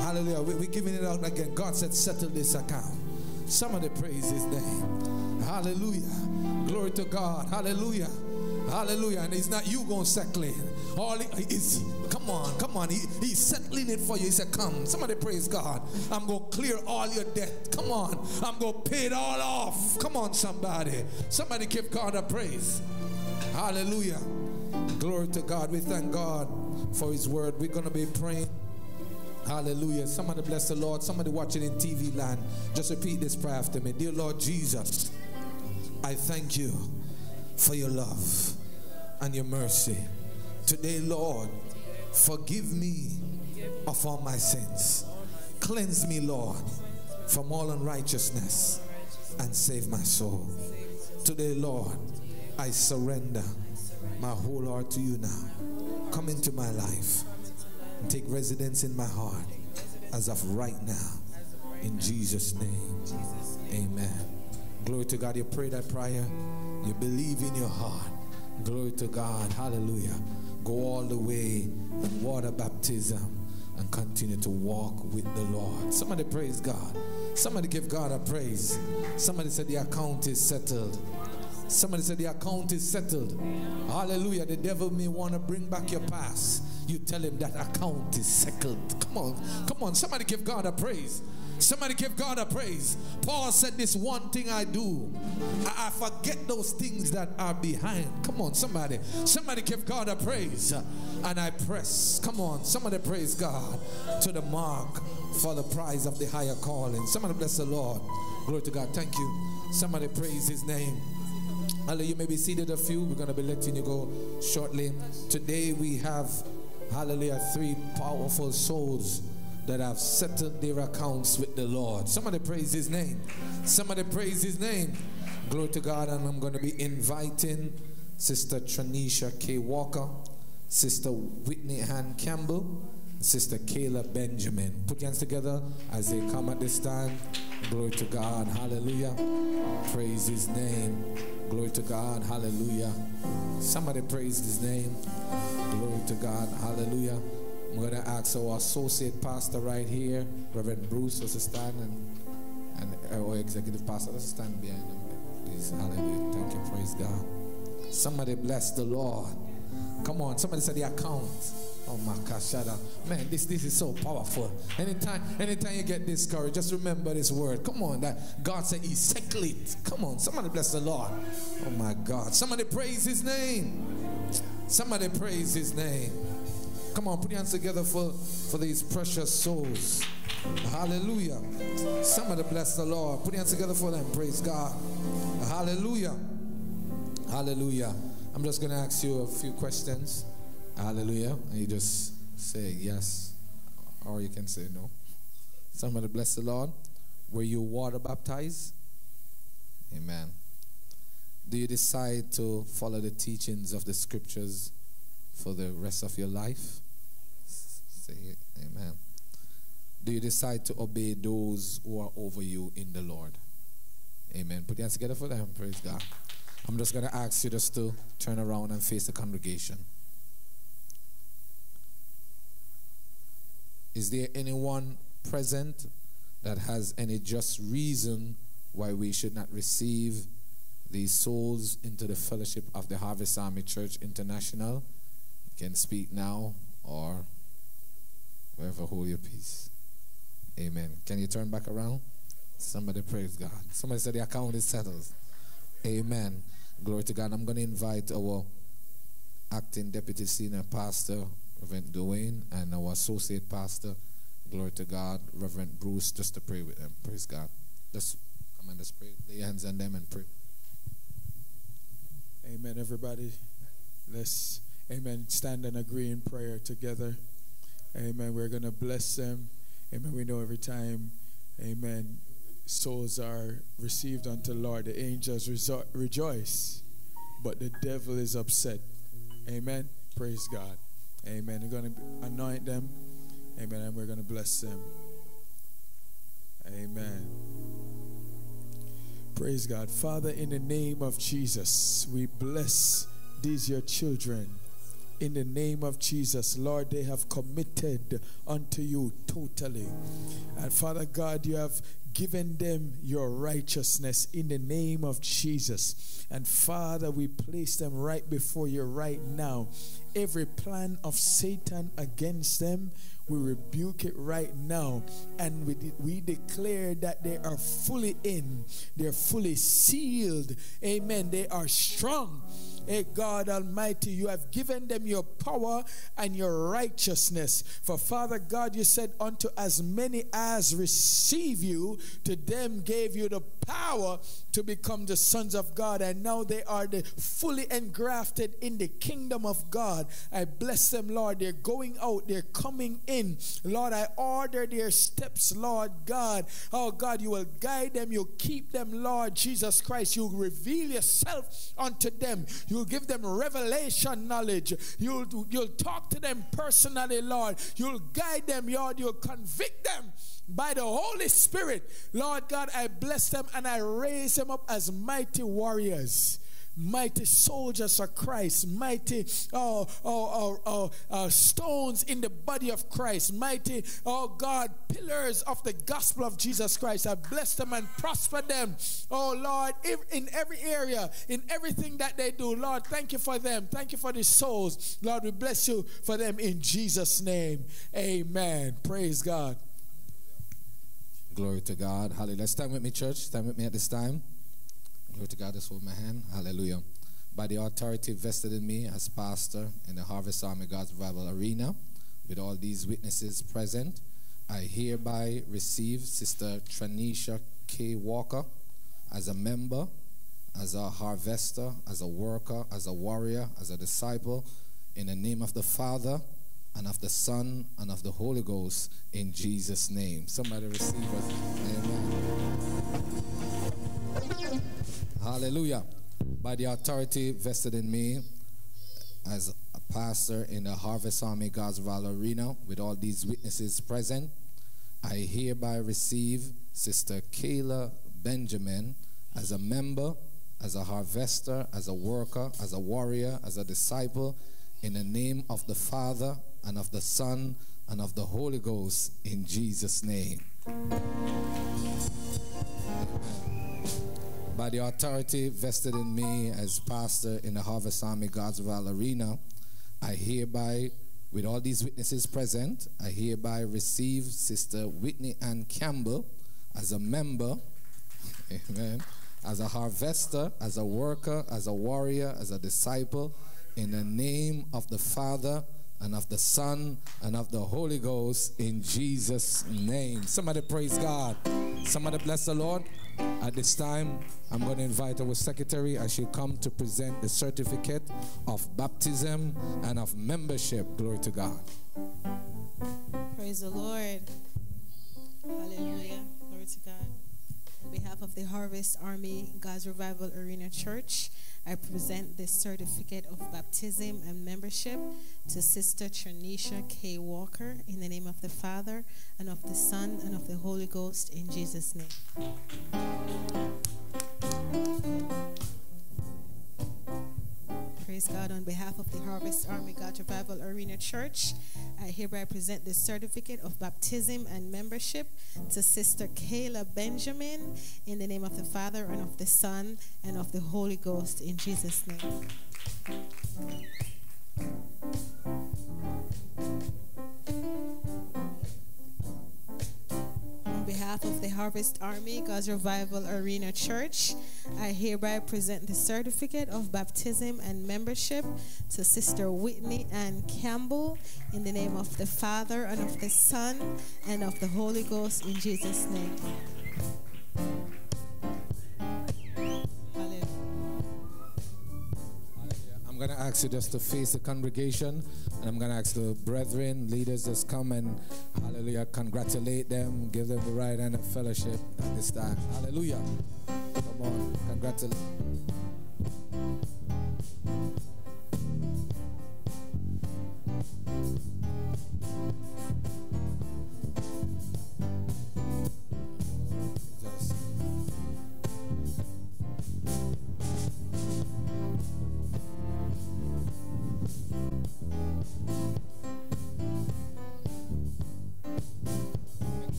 Hallelujah. We, are giving it out again. God said, settle this account. Somebody praise his name. Hallelujah. Glory to God. Hallelujah. Hallelujah. And it's not you going to settle it. All is come on, come on. He, he's settling it for you. He said, Come. Somebody praise God. I'm going to clear all your debt. Come on. I'm going to pay it all off. Come on, somebody. Somebody give God a praise. Hallelujah. Glory to God. We thank God for his word. We're going to be praying. Hallelujah. Somebody bless the Lord. Somebody watching in TV land. Just repeat this prayer after me. Dear Lord Jesus, I thank you for your love and your mercy. Today, Lord, forgive me of all my sins. Cleanse me, Lord, from all unrighteousness and save my soul. Today, Lord, I surrender my whole heart to you now. Come into my life take residence in my heart as of right now. In Jesus' name, amen. Glory to God. You pray that prayer, you believe in your heart. Glory to God. Hallelujah. Go all the way in water baptism and continue to walk with the Lord. Somebody praise God. Somebody give God a praise. Somebody said the account is settled. Somebody said the account is settled. Hallelujah. The devil may want to bring back your past. You tell him that account is settled. Come on. Come on. Somebody give God a praise. Somebody give God a praise. Paul said, This one thing I do, I, I, forget those things that are behind. Come on, somebody. Somebody give God a praise. And I press. Come on, somebody praise God to the mark for the prize of the higher calling. Somebody bless the Lord. Glory to God. Thank you. Somebody praise his name. Hallelujah. You may be seated a few. We're going to be letting you go shortly. Today we have, hallelujah, three powerful souls that have settled their accounts with the Lord. Somebody praise his name. Somebody praise his name. Glory to God, and I'm going to be inviting Sister Tranisha K. Walker, Sister Whitney Ann Campbell, Sister Kayla Benjamin. Put your hands together as they come at this time. Glory to God. Hallelujah. Praise his name. Glory to God. Hallelujah. Somebody praise his name. Glory to God. Hallelujah. I'm going to ask our associate pastor right here, Reverend Bruce, to stand and, and our executive pastor, let's stand behind him. Please. Hallelujah. Thank you. Praise God. Somebody bless the Lord. Come on. Somebody said the account. Oh my gosh, shut up. Man, this this is so powerful. Anytime, anytime you get discouraged, just remember this word. Come on, that God said he settled. Come on, somebody bless the Lord. Oh my God. Somebody praise his name. Somebody praise his name. Come on, put your hands together for, for these precious souls. Hallelujah. Somebody bless the Lord. Put your hands together for them. Praise God. Hallelujah. Hallelujah. I'm just going to ask you a few questions. Hallelujah. And you just say yes, or you can say no. Somebody bless the Lord. Were you water baptized? Amen. Do you decide to follow the teachings of the scriptures for the rest of your life? Say it. Amen. Do you decide to obey those who are over you in the Lord? Amen. Put your hands together for them. Praise God. I'm just going to ask you just to turn around and face the congregation. Is there anyone present that has any just reason why we should not receive these souls into the fellowship of the Harvest Army Church International? You can speak now or wherever hold your peace. Amen. Can you turn back around? Somebody praise God. Somebody said the account is settled. Amen. Glory to God. I'm going to invite our acting deputy senior pastor, Reverend Dwayne, and our associate pastor, glory to God, Reverend Bruce, just to pray with them. Praise God. Let's come and pray. Lay hands on them and pray. Amen, everybody. Let's, amen, stand and agree in prayer together. Amen. We're going to bless them. Amen. We know every time, amen, souls are received unto Lord, the angels rejoice, but the devil is upset. Amen. Praise God. Amen. We're going to anoint them. Amen. And we're going to bless them. Amen. Praise God. Father, in the name of Jesus, we bless these your children. In the name of Jesus, Lord, they have committed unto you totally. And Father God, you have given them your righteousness in the name of Jesus. And Father, we place them right before you right now. Every plan of Satan against them, we rebuke it right now. And we, de- we declare that they are fully in, they're fully sealed. Amen. They are strong. Hey, God Almighty, you have given them your power and your righteousness. For Father God, you said, Unto as many as receive you, to them gave you the power to become the sons of God. And now they are the fully engrafted in the kingdom of God. I bless them, Lord. They're going out, they're coming in. Lord, I order their steps, Lord God. Oh God, you will guide them, you'll keep them, Lord Jesus Christ. You'll reveal yourself unto them. You'll give them revelation knowledge. You'll, you'll talk to them personally, Lord. You'll guide them, Lord. You'll convict them by the Holy Spirit. Lord God, I bless them and I raise them up as mighty warriors. Mighty soldiers of Christ, mighty oh, oh, oh, oh, stones in the body of Christ, mighty, oh God, pillars of the gospel of Jesus Christ. I bless them and prosper them, oh Lord, in every area, in everything that they do. Lord, thank you for them. Thank you for the souls. Lord, we bless you for them in Jesus' name. Amen. Praise God. Glory to God. Hallelujah. Stand with me, church. Stand with me at this time. Glory to God. Just hold my hand. Hallelujah. By the authority vested in me as pastor in the Harvest Army God's Revival Arena, with all these witnesses present, I hereby receive Sister Tranisha K. Walker as a member, as a harvester, as a worker, as a warrior, as a disciple, in the name of the Father and of the Son and of the Holy Ghost in Jesus' name. Somebody receive us. Amen. Hallelujah. By the authority vested in me as a pastor in the Harvest Army God's Revival Arena, with all these witnesses present, I hereby receive Sister Kayla Benjamin as a member, as a harvester, as a worker, as a warrior, as a disciple, in the name of the Father and of the Son and of the Holy Ghost, in Jesus' name. By the authority vested in me as pastor in the Harvest Army God's Revival Arena, I hereby, with all these witnesses present, I hereby receive Sister Whitney Ann Campbell as a member, amen, as a harvester, as a worker, as a warrior, as a disciple, in the name of the Father and of the Son and of the Holy Ghost in Jesus' name. Somebody praise God. Somebody bless the Lord. At this time, I'm going to invite our secretary as she come to present the certificate of baptism and of membership. Glory to God. Praise the Lord. Hallelujah. Glory to God. On behalf of the Harvest Army God's Revival Arena Church, I present this certificate of baptism and membership to Sister Trinisha K. Walker in the name of the Father and of the Son and of the Holy Ghost in Jesus' name. Praise God. On behalf of the Harvest Army God Revival Arena Church, I hereby present the certificate of baptism and membership to Sister Kayla Benjamin in the name of the Father and of the Son and of the Holy Ghost in Jesus' name. On behalf of the Harvest Army God's Revival Arena Church, I hereby present the certificate of baptism and membership to Sister Whitney Ann Campbell in the name of the Father and of the Son and of the Holy Ghost in Jesus' name. Going to ask you just to face the congregation, and I'm going to ask the brethren, leaders, just come and hallelujah, congratulate them, give them the right hand of fellowship at this time. Hallelujah. Come on, congratulate.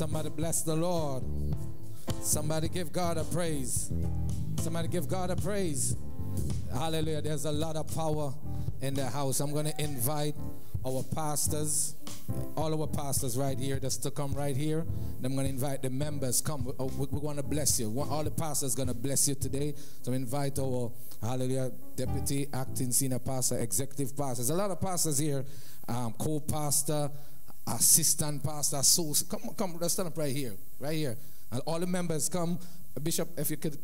Somebody bless the Lord. Somebody give God a praise. Somebody give God a praise. Hallelujah. There's a lot of power in the house. I'm going to invite our pastors, all our pastors right here, just to come right here. And I'm going to invite the members. Come, uh, we, we want to bless you. All the pastors going to bless you today. So invite our Hallelujah deputy, acting senior pastor, executive pastors. A lot of pastors here, um, co-pastor, assistant pastor, so come come, let's stand up right here, right here. And all the members come. Bishop, if you could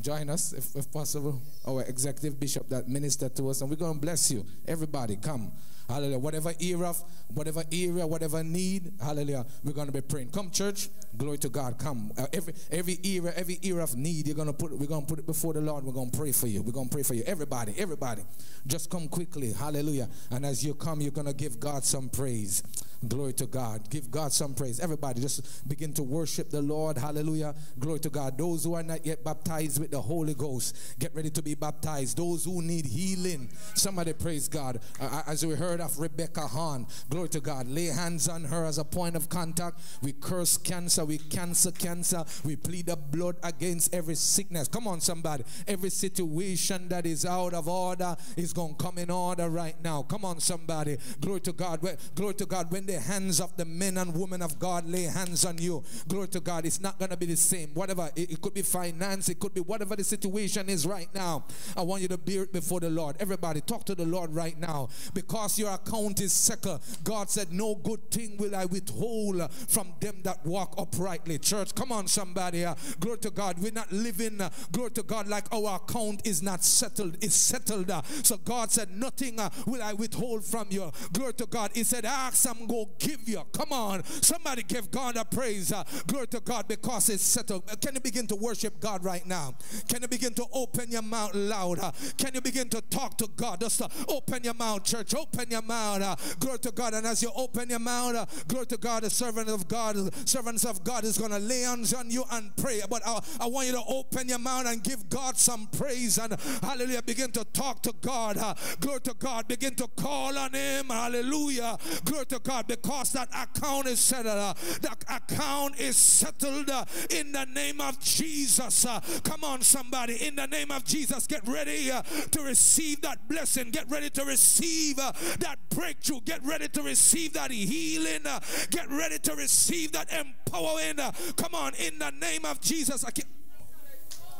join us, if, if possible, our executive bishop that ministered to us, and we're going to bless you. Everybody, come. Hallelujah. Whatever era, whatever area, whatever need, hallelujah, we're going to be praying. Come, church. Glory to God. Come. Uh, every every era, every era of need, you're gonna put we're gonna put it before the Lord. We're gonna pray for you. We're gonna pray for you. Everybody, everybody. Just come quickly. Hallelujah. And as you come, you're gonna give God some praise. Glory to God. Give God some praise. Everybody just begin to worship the Lord. Hallelujah. Glory to God. Those who are not yet baptized with the Holy Ghost, get ready to be baptized. Those who need healing, somebody praise God. Uh, as we heard of Rebecca Hahn, glory to God. Lay hands on her as a point of contact. We curse cancer. We cancel cancer. We plead the blood against every sickness. Come on, somebody. Every situation that is out of order is going to come in order right now. Come on, somebody. Glory to God. Glory to God. When the hands of the men and women of God lay hands on you, glory to God, it's not going to be the same. Whatever, it, it could be finance, it could be whatever the situation is right now. I want you to bear it before the Lord. Everybody, talk to the Lord right now. Because your account is settled. God said, No good thing will I withhold from them that walk uprightly. Church, come on, somebody. Uh, glory to God. We're not living, uh, glory to God, like our account is not settled. It's settled. Uh, so God said, Nothing uh, will I withhold from you. Glory to God. He said, Ask, I'm give you. Come on. Somebody give God a praise. Uh, glory to God because it's settled. Uh, Can you begin to worship God right now? Can you begin to open your mouth loud? Uh, Can you begin to talk to God? Just open your mouth, church. Open your mouth. Glory to God. And as you open your mouth, glory to God, the servant of God, servants of God is going to lay hands on you and pray. But I, I want you to open your mouth and give God some praise and hallelujah. Begin to talk to God. Uh, glory to God. Begin to call on Him. Hallelujah. Glory to God. Because that account is settled. Uh, that account is settled uh, in the name of Jesus. Uh, come on, somebody. In the name of Jesus, get ready uh, to receive that blessing. Get ready to receive uh, that breakthrough. Get ready to receive that healing. Get ready to receive that empowering. Uh, come on, in the name of Jesus. I can-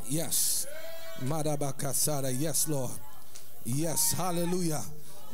yes. Madabakasada. Yes, Lord. Yes. Hallelujah.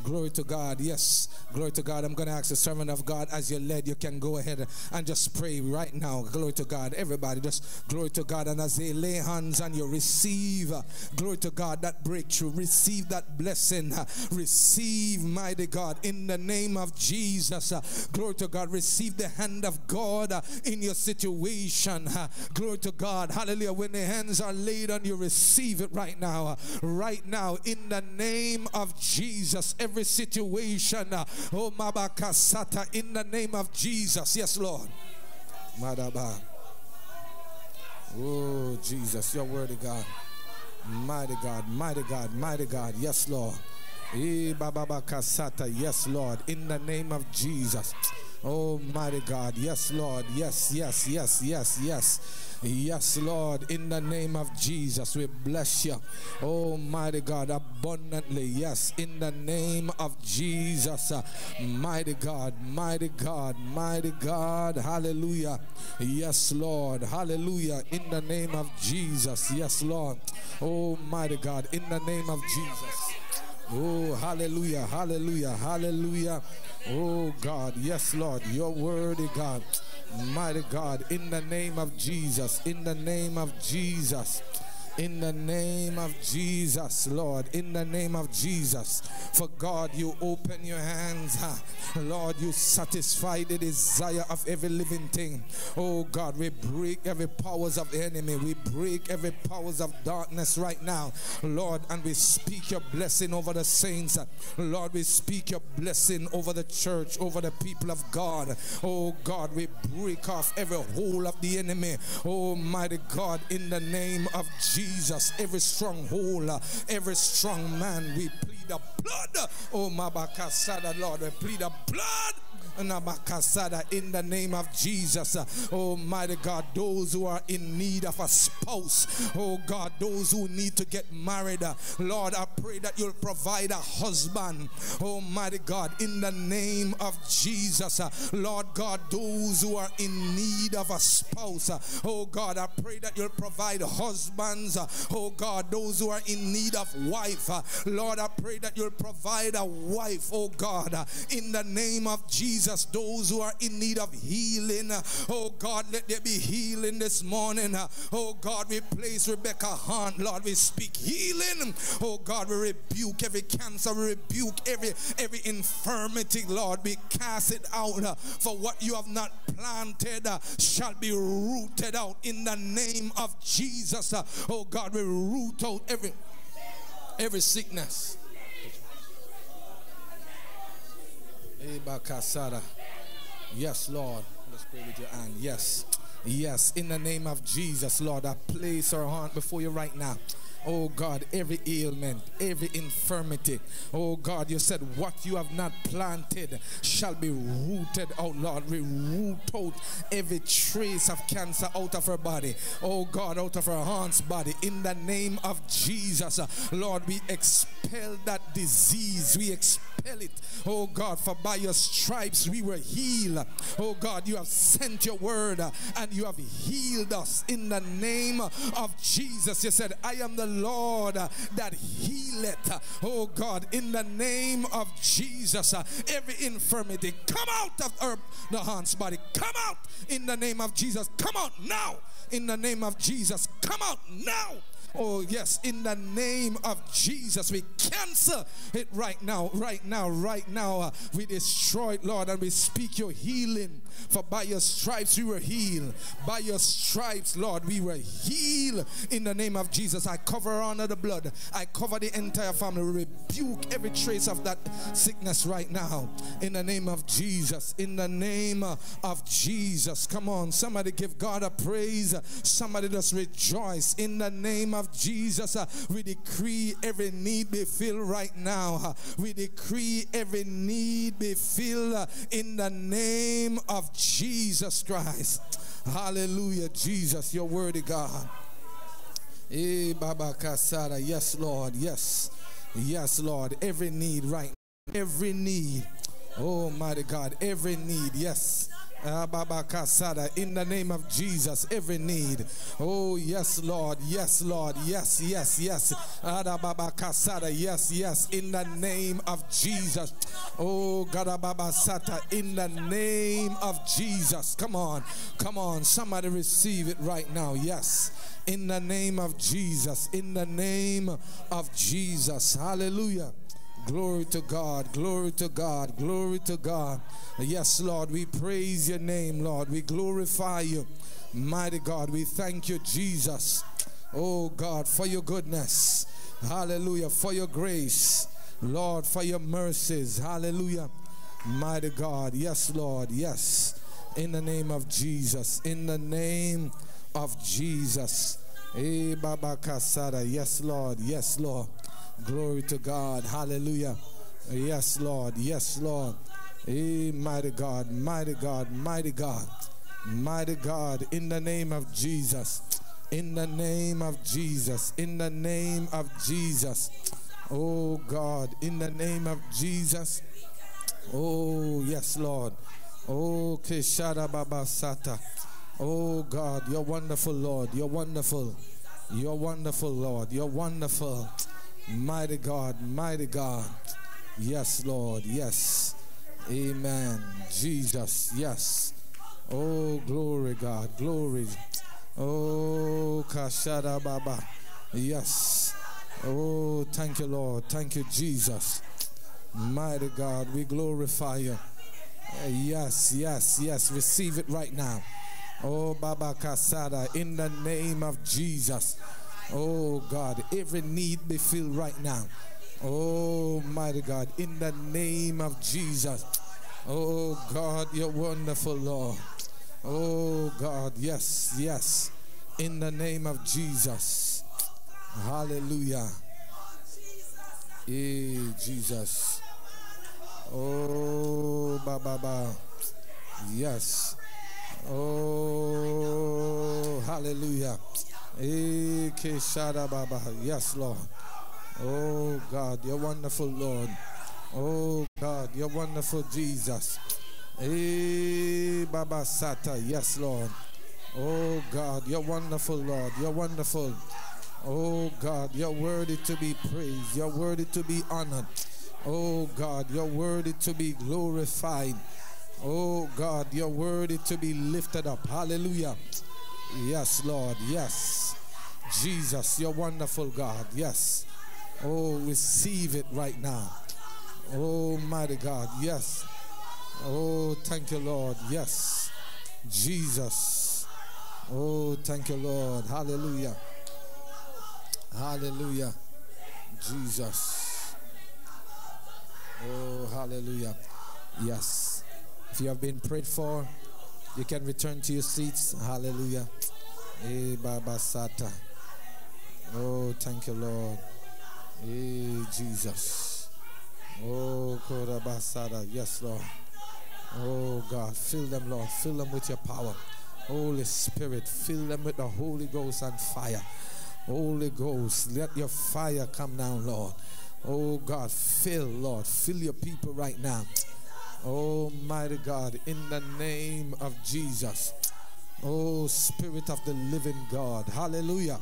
Glory to God. Yes. Glory to God. I'm going to ask the servant of God as you're led, you can go ahead and just pray right now. Glory to God. Everybody, just glory to God. And as they lay hands on you, receive, glory to God, that breakthrough. Receive that blessing. Receive, mighty God, in the name of Jesus. Glory to God. Receive the hand of God in your situation. Glory to God. Hallelujah. When the hands are laid on you, receive it right now. Right now, in the name of Jesus. Every situation. uh, Oh, Mabakasata, in the name of Jesus. Yes, Lord. Madaba. Oh, Jesus, your word of God. Mighty God, mighty God, mighty God. Yes, Lord. Eh. Yes, Lord. In the name of Jesus. Oh, mighty God. Yes, Lord. Yes, yes, yes, yes, yes. Yes, Lord. In the name of Jesus, we bless you. Oh, mighty God, abundantly. Yes, in the name of Jesus. Mighty God, mighty God, mighty God. Hallelujah. Yes, Lord. Hallelujah. In the name of Jesus. Yes, Lord. Oh, mighty God. In the name of Jesus. Oh, hallelujah, hallelujah, hallelujah. Oh, God, yes, Lord, your worthy God, mighty God, in the name of Jesus, in the name of Jesus. In the name of Jesus, Lord, in the name of Jesus. For God, you open your hands. Lord, you satisfy the desire of every living thing. Oh God, we break every powers of the enemy. We break every powers of darkness right now. Lord, and we speak your blessing over the saints. Lord, we speak your blessing over the church, over the people of God. Oh God, we break off every hole of the enemy. Oh mighty God, in the name of Jesus, every stronghold, every strong man, we plead the blood. Oh Mabakasada, Lord, we plead the blood. In the name of Jesus. Oh, Almighty God, those who are in need of a spouse, oh God, those who need to get married, Lord, I pray that you'll provide a husband, oh, Almighty God, in the name of Jesus. Lord God, those who are in need of a spouse, oh God, I pray that you'll provide husbands, oh God, those who are in need of wife, Lord, I pray that you'll provide a wife, oh God, in the name of Jesus. Just those who are in need of healing, oh God, let there be healing this morning. Oh God, we place Rebecca Hunt, Lord, we speak healing. Oh God, we rebuke every cancer, we rebuke every every infirmity, Lord. We cast it out. uh, For what you have not planted uh, shall be rooted out in the name of Jesus. uh, Oh God, we root out every every sickness. Yes, Lord. Let's pray with your hand. Yes. Yes. In the name of Jesus, Lord, I place our heart before you right now. Oh God, every ailment, every infirmity. Oh God, you said what you have not planted shall be rooted out, Lord. We root out every trace of cancer out of her body. Oh God, out of her aunt's body. In the name of Jesus, Lord, we expel that disease. We expel it. Oh God, for by your stripes we were healed. Oh God, you have sent your word and you have healed us in the name of Jesus. You said, I am the Lord that healeth. Oh God, in the name of Jesus, every infirmity come out of her, the hand's body. Come out in the name of Jesus. Come out now in the name of Jesus. Come out now. Oh, yes, in the name of Jesus, we cancel it right now, right now, right now. Uh, we destroy it, Lord, and we speak your healing. For by your stripes we were healed. By your stripes, Lord, we were healed in the name of Jesus. I cover under the blood. I cover the entire family. Rebuke every trace of that sickness right now in the name of Jesus. In the name of Jesus. Come on, somebody give God a praise. Somebody just rejoice in the name of Jesus. Uh, we decree every need be filled right now. Uh, we decree every need be filled uh, in the name of Jesus Christ. Hallelujah, Jesus, your worthy God. Eh, Baba Kasara. Yes, Lord. Yes. Yes, Lord. Every need right now. Every need. Oh, mighty God. Every need. Yes. In the name of Jesus, every need. Oh, yes, Lord. Yes, Lord. Yes, yes, yes. Yes, yes, in the name of Jesus. Oh, God, in the name of Jesus. Come on, come on. Somebody receive it right now. Yes in the name of Jesus. In the name of Jesus. Hallelujah. Glory to God, glory to God, glory to God. Yes, Lord, we praise your name, Lord. We glorify you. Mighty God, we thank you, Jesus. Oh God, for your goodness. Hallelujah. For your grace. Lord, for your mercies. Hallelujah. Mighty God. Yes, Lord. Yes. In the name of Jesus. In the name of Jesus. Eh, Kasada. Yes, Lord. Yes, Lord. Glory to God. Hallelujah. Yes, Lord. Yes, Lord. Hey, mighty God. Mighty God. Mighty God. Mighty God. In the name of Jesus. In the name of Jesus. In the name of Jesus. Oh God. In the name of Jesus. Oh, yes, Lord. Oh, Keshara Baba Sata. Oh God, you're wonderful, Lord. You're wonderful. You're wonderful, Lord. You're wonderful. Mighty God, mighty God. Yes, Lord. Yes. Amen. Jesus. Yes. Oh, glory, God. Glory. Oh, Kashada Baba. Yes. Oh, thank you, Lord. Thank you, Jesus. Mighty God, we glorify you. Yes, yes, yes. Receive it right now. Oh, Baba Kasada, in the name of Jesus. Oh, God, every need be filled right now. Oh, mighty God, in the name of Jesus. Oh, God, you're wonderful, Lord. Oh, God, yes, yes. In the name of Jesus. Hallelujah. Hey, Jesus. Oh, Baba. Ba. Yes. Oh, hallelujah. Yes, Lord. Oh, God, you're wonderful, Lord. Oh, God, you're wonderful, Jesus. Baba Sata. Yes, Lord. Oh, God, you're wonderful, Lord. You're wonderful. Oh, God, you're worthy to be praised. You're worthy to be honored. Oh, God, you're worthy to be glorified. Oh God, you're worthy to be lifted up. Hallelujah. Yes, Lord. Yes. Jesus, you're wonderful, God. Yes. Oh, receive it right now. Oh, mighty God. Yes. Oh, thank you, Lord. Yes. Jesus. Oh, thank you, Lord. Hallelujah. Hallelujah. Jesus. Oh, hallelujah. Yes. If you have been prayed for, you can return to your seats. Hallelujah. Eh. Oh, thank you, Lord. Eh, Jesus. Oh. Yes, Lord. Oh, God. Fill them, Lord. Fill them with your power. Holy Spirit, fill them with the Holy Ghost and fire. Holy Ghost, let your fire come down, Lord. Oh God, fill, Lord, fill your people right now. Oh mighty God, in the name of Jesus. Oh Spirit of the living God. Hallelujah.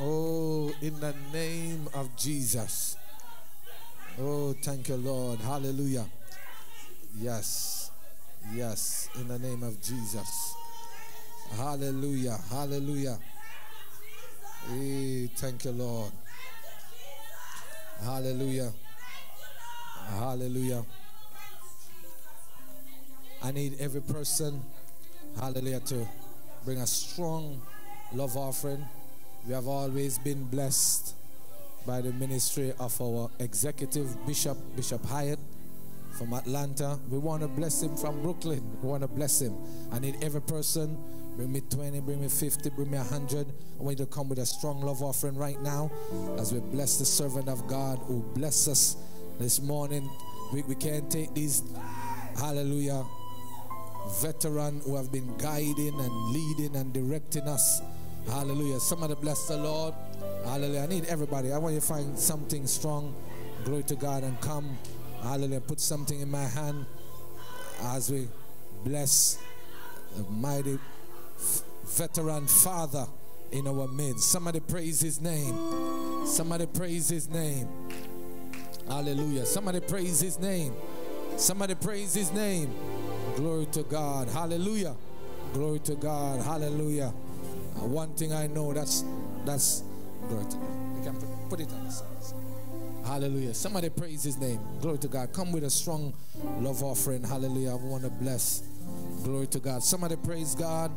Oh, in the name of Jesus. Oh, thank you, Lord. Hallelujah. Yes. Yes. In the name of Jesus. Hallelujah. Hallelujah. Hey, thank you, Lord. Hallelujah. Hallelujah. I need every person, hallelujah, to bring a strong love offering. We have always been blessed by the ministry of our executive bishop, Bishop Hyatt from Atlanta. We want to bless him from Brooklyn. We want to bless him. I need every person, bring me 20, bring me 50, bring me 100. I want you to come with a strong love offering right now as we bless the servant of God who bless us this morning. We, we can't take these, hallelujah, veteran who have been guiding and leading and directing us. Hallelujah. Somebody bless the Lord. Hallelujah. I need everybody. I want you to find something strong. Glory to God and come. Hallelujah. Put something in my hand as we bless the mighty veteran father in our midst. Somebody praise his name. Somebody praise his name. Hallelujah. Somebody praise his name. Somebody praise his name. Glory to God. Hallelujah. Glory to God. Hallelujah. Uh, one thing I know that's that's glory to God. Can put, it on the side. Hallelujah. Somebody praise his name. Glory to God. Come with a strong love offering. Hallelujah. I want to bless. Glory to God. Somebody praise God.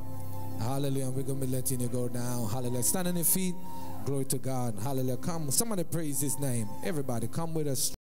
Hallelujah. We're going to be letting you go down. Hallelujah. Stand on your feet. Glory to God. Hallelujah. Come. Somebody praise his name. Everybody come with us.